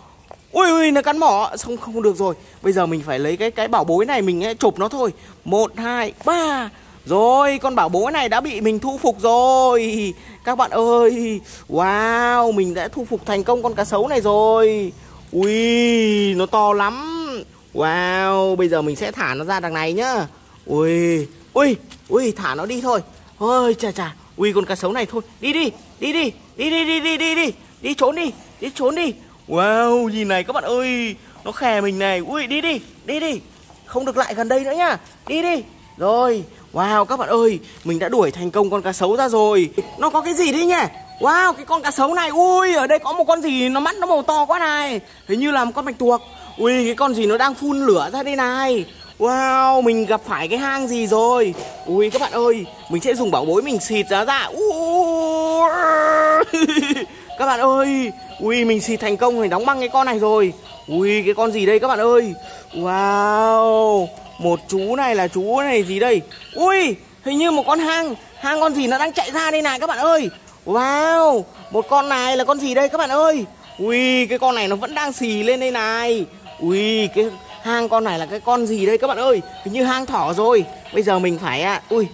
Ui ui, nó cắn mỏ. Xong không được rồi. Bây giờ mình phải lấy cái cái bảo bối này Mình chụp nó thôi. Một, hai, ba. Rồi, con bảo bối này đã bị mình thu phục rồi. Các bạn ơi Wow Mình đã thu phục thành công con cá sấu này rồi Ui Nó to lắm Wow Bây giờ mình sẽ thả nó ra đằng này nhá Ui Ui Ui thả nó đi thôi Ôi chà chà Ui con cá sấu này thôi Đi đi Đi đi Đi đi đi đi đi đi Đi trốn đi Đi trốn đi Wow, nhìn này các bạn ơi Nó khè mình này Ui, đi đi, đi đi Không được lại gần đây nữa nhá Đi đi Rồi, wow các bạn ơi Mình đã đuổi thành công con cá sấu ra rồi. Nó có cái gì đấy nhỉ? Wow, cái con cá sấu này Ui, ở đây có một con gì Nó mắt nó màu to quá này. Hình như là một con bạch tuộc. Ui, cái con gì nó đang phun lửa ra đây này. Wow, mình gặp phải cái hang gì rồi? Ui các bạn ơi Mình sẽ dùng bảo bối mình xịt ra. Ra Các bạn ơi Ui mình xịt thành công rồi đóng băng cái con này rồi. Ui cái con gì đây các bạn ơi? Wow. Một chú này là chú này gì đây? Ui, hình như một con hang. Hang con gì nó đang chạy ra đây này các bạn ơi. Wow, một con này là con gì đây các bạn ơi? Ui, cái con này nó vẫn đang xì lên đây này. Ui, cái hang con này là cái con gì đây các bạn ơi? Hình như hang thỏ rồi. Bây giờ mình phải à ui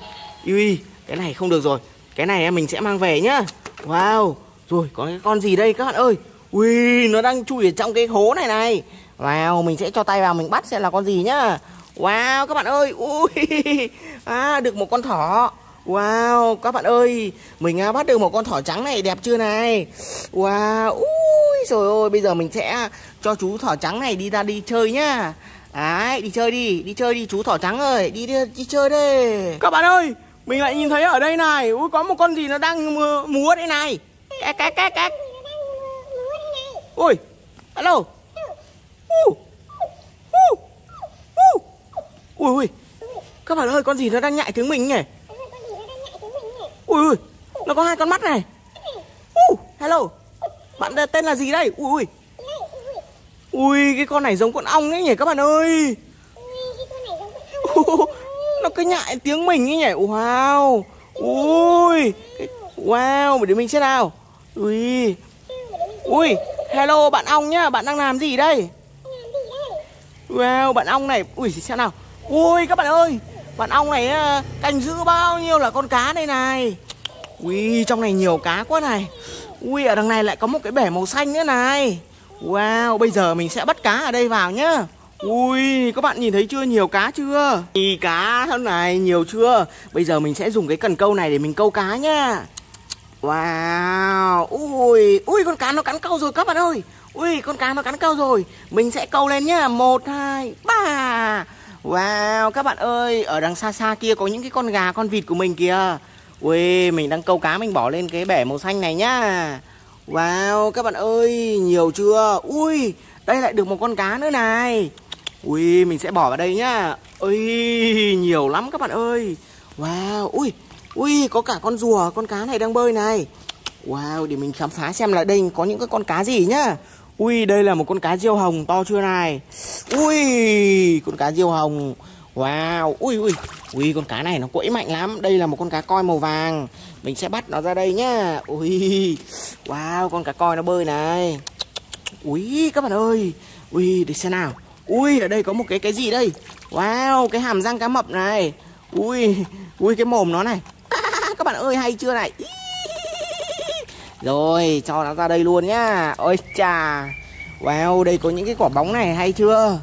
ui, cái này không được rồi. Cái này mình sẽ mang về nhá. Wow, rồi, có cái con gì đây các bạn ơi? Ui, nó đang chui ở trong cái hố này này. Wow, mình sẽ cho tay vào mình bắt xem là con gì nhá wow các bạn ơi ui à được một con thỏ Wow, các bạn ơi, mình à, bắt được một con thỏ trắng này đẹp chưa này? Wow, ui rồi ôi, bây giờ mình sẽ cho chú thỏ trắng này đi ra đi chơi nhá. Đấy, đi chơi đi, đi chơi đi chú thỏ trắng ơi, đi đi, đi chơi đi. Các bạn ơi, mình lại nhìn thấy ở đây này, ui có một con gì nó đang múa đây này. Các các các các. Ui, hello. Uh. Ui ui. Các bạn ơi, con gì nó đang nhại tiếng mình nhỉ? Ui ui, nó có hai con mắt này. Uh, hello. Bạn tên là gì đây? Ui ui. Ui, cái con này giống con ong ấy nhỉ các bạn ơi. Uh, nó cứ nhại tiếng mình ấy nhỉ. Wow. Ui. Wow, để mình xem nào. Ui. Ui, hello bạn ong nhá, bạn đang làm gì đây? Wow, bạn ong này. Ui, xem nào. Ui các bạn ơi, bạn ong này ờ, canh giữ bao nhiêu là con cá đây này? Ui trong này nhiều cá quá này. Ui ở đằng này lại có một cái bể màu xanh nữa này. Wow bây giờ mình sẽ bắt cá ở đây vào nhá. Ui các bạn nhìn thấy chưa? Nhiều cá chưa? Ý cá thế này nhiều chưa? Bây giờ mình sẽ dùng cái cần câu này để mình câu cá nhá. Wow Ui Ui con cá nó cắn câu rồi các bạn ơi. Ui con cá nó cắn câu rồi. Mình sẽ câu lên nhá. Một hai ba. Wow, các bạn ơi, ở đằng xa xa kia có những cái con gà, con vịt của mình kìa. Ui, mình đang câu cá mình bỏ lên cái bể màu xanh này nhá. Wow, các bạn ơi, nhiều chưa? Ui, đây lại được một con cá nữa này. Ui, mình sẽ bỏ vào đây nhá. Ui, nhiều lắm các bạn ơi. Wow, ui, ui, có cả con rùa, con cá này đang bơi này. Wow, để mình khám phá xem là đây có những cái con cá gì nhá. Ui, đây là một con cá diêu hồng to chưa này? Ui, con cá diêu hồng. Wow, Ui ui. Ui, con cá này nó quẫy mạnh lắm. Đây là một con cá coi màu vàng. Mình sẽ bắt nó ra đây nhá. Ui. Wow, con cá coi nó bơi này. Ui, các bạn ơi. Ui, để xem nào. Ui, ở đây có một cái cái gì đây? Wow, cái hàm răng cá mập này. Ui Ui, cái mồm nó này. Các bạn ơi, hay chưa này? Rồi cho nó ra đây luôn nhá. Ôi chà. Wow đây có những cái quả bóng này hay chưa?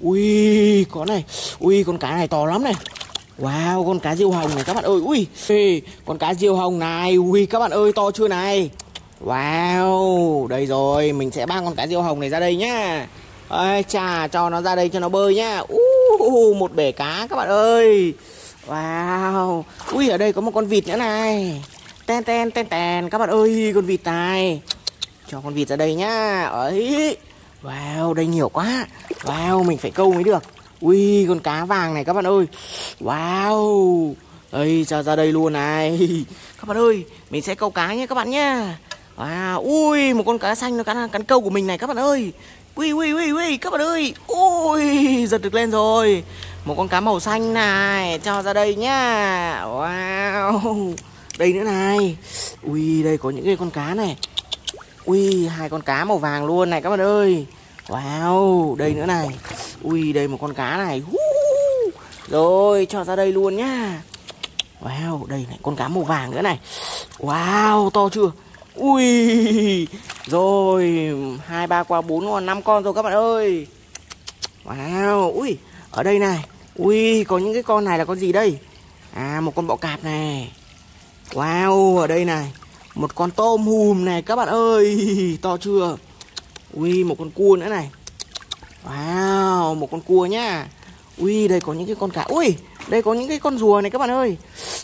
Ui có này. Ui con cá này to lắm này. Wow con cá diêu hồng này các bạn ơi. Ui Ê, con cá diêu hồng này. Ui các bạn ơi to chưa này? Wow Đây rồi mình sẽ mang con cá diêu hồng này ra đây nhá. Ôi chà cho nó ra đây cho nó bơi nhá. Uh, Một bể cá các bạn ơi. Wow Ui ở đây có một con vịt nữa này ten ten ten ten. Các bạn ơi, con vịt này. Cho con vịt ra đây nhá. Ấy. Wow, đây nhiều quá. Wow, mình phải câu mới được. Ui, con cá vàng này các bạn ơi. Wow. Đây cho ra đây luôn này. Các bạn ơi, mình sẽ câu cá nhé các bạn nhá. Wow, ui, một con cá xanh nó cắn cắn câu của mình này các bạn ơi. Ui ui ui ui, các bạn ơi. Ui, giật được lên rồi. Một con cá màu xanh này, cho ra đây nhá. Wow đây nữa này. Ui, đây có những cái con cá này. Ui, hai con cá màu vàng luôn này, các bạn ơi. Wow, đây nữa này. Ui, đây một con cá này. Rồi, cho ra đây luôn nhá. Wow, đây này, con cá màu vàng nữa này. Wow, to chưa? Ui, rồi, hai, ba qua bốn con năm con rồi các bạn ơi. Wow, ui, ở đây này. Ui, có những cái con này là con gì đây? À một con bọ cạp này. Wow, ở đây này Một con tôm hùm này các bạn ơi To chưa? Ui, một con cua nữa này. Wow, một con cua nhá. Ui, đây có những cái con cá Ui, đây có những cái con rùa này các bạn ơi.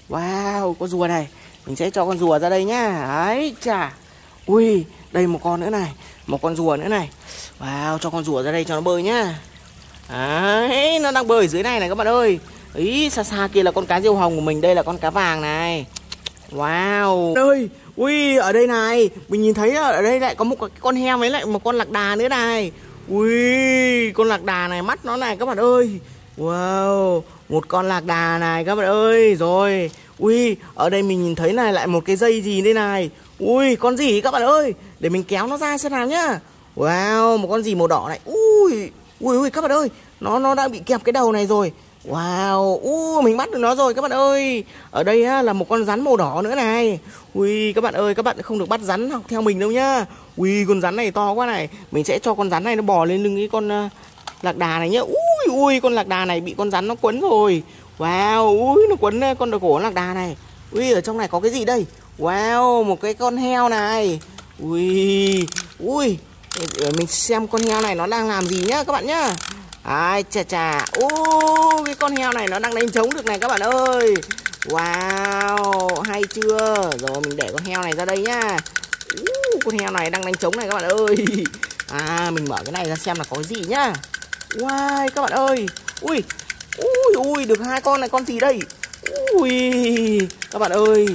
Wow, con rùa này Mình sẽ cho con rùa ra đây nhá. Đấy, chà. Ui, đây một con nữa này Một con rùa nữa này. Wow, cho con rùa ra đây cho nó bơi nhá. Đấy, nó đang bơi ở dưới này này các bạn ơi. Ý, xa xa kia là con cá diêu hồng của mình Đây là con cá vàng này. Wow. Ơi, Ui, ở đây này, Mình nhìn thấy ờ, ở đây lại có một con heo với lại một con lạc đà nữa này. Ui, con lạc đà này mắt nó này, các bạn ơi. Wow, một con lạc đà này, các bạn ơi. Rồi, ui, ở đây mình nhìn thấy này, lại một cái dây gì đây này. Ui, con gì các bạn ơi? Để mình kéo nó ra xem nào nhá. Wow, một con gì màu đỏ này. Ui ui ui, các bạn ơi, nó nó đã bị kẹp cái đầu này rồi. Wow, uh, mình bắt được nó rồi các bạn ơi. Ở đây á, là một con rắn màu đỏ nữa này. Ui, các bạn ơi, các bạn không được bắt rắn học theo mình đâu nhá. Ui, con rắn này to quá này. Mình sẽ cho con rắn này nó bò lên lưng cái con uh, lạc đà này nhá. Ui, ui, con lạc đà này bị con rắn nó quấn rồi. Wow, ui, nó quấn ờ, con đầu cổ lạc đà này. Ui, ở trong này có cái gì đây? Wow, một cái con heo này. Ui, ui Để mình xem con heo này nó đang làm gì nhá các bạn nhá. Ai chà chà. Ô cái con heo này nó đang đánh trống được này các bạn ơi. Wow Hay chưa? Rồi mình để con heo này ra đây nhá. Ô, Con heo này đang đánh trống này các bạn ơi. À mình mở cái này ra xem là có gì nhá. Wow các bạn ơi. Ui Ui ui được hai con này con gì đây? Ui Các bạn ơi.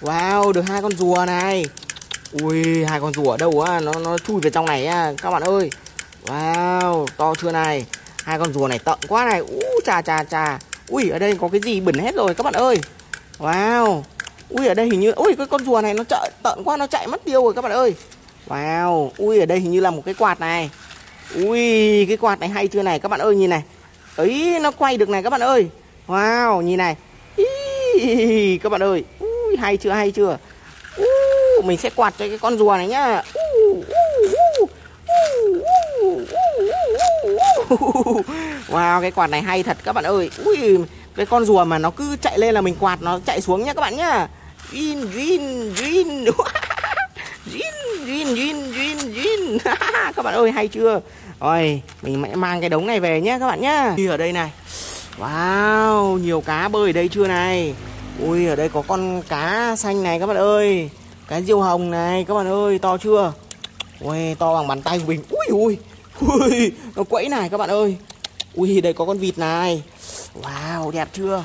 Wow được hai con rùa này. Ui hai con rùa ở đâu á Nó nó chui vào trong này á Các bạn ơi. Wow to chưa này? Hai con rùa này tận quá này. Ú chà chà chà. Ui ở đây có cái gì bẩn hết rồi các bạn ơi. Wow. Ui ở đây hình như ui cái con rùa này nó chạy tận quá nó chạy mất tiêu rồi các bạn ơi. Wow. Ui ở đây hình như là một cái quạt này. Ui cái quạt này hay chưa này các bạn ơi nhìn này. Ấy nó quay được này các bạn ơi. Wow nhìn này. Ý, các bạn ơi. Ui hay chưa hay chưa. Uh, mình sẽ quạt cho cái con rùa này nhá. Uh, uh, wow, cái quạt này hay thật các bạn ơi. Ui, cái con rùa mà nó cứ chạy lên là mình quạt nó chạy xuống nhá các bạn nhá. Jin Jin Jin Jin Jin Jin Jin Jin các bạn ơi, hay chưa? Rồi mình sẽ mang cái đống này về nhé các bạn nhá. Đi ở đây này. Wow, nhiều cá bơi ở đây chưa này? Ui, ở đây có con cá xanh này các bạn ơi. Cái diêu hồng này các bạn ơi, to chưa? Ui, to bằng bàn tay của mình. Ui ui ui, nó quẫy này các bạn ơi. Ui, đây có con vịt này. Wow, đẹp chưa?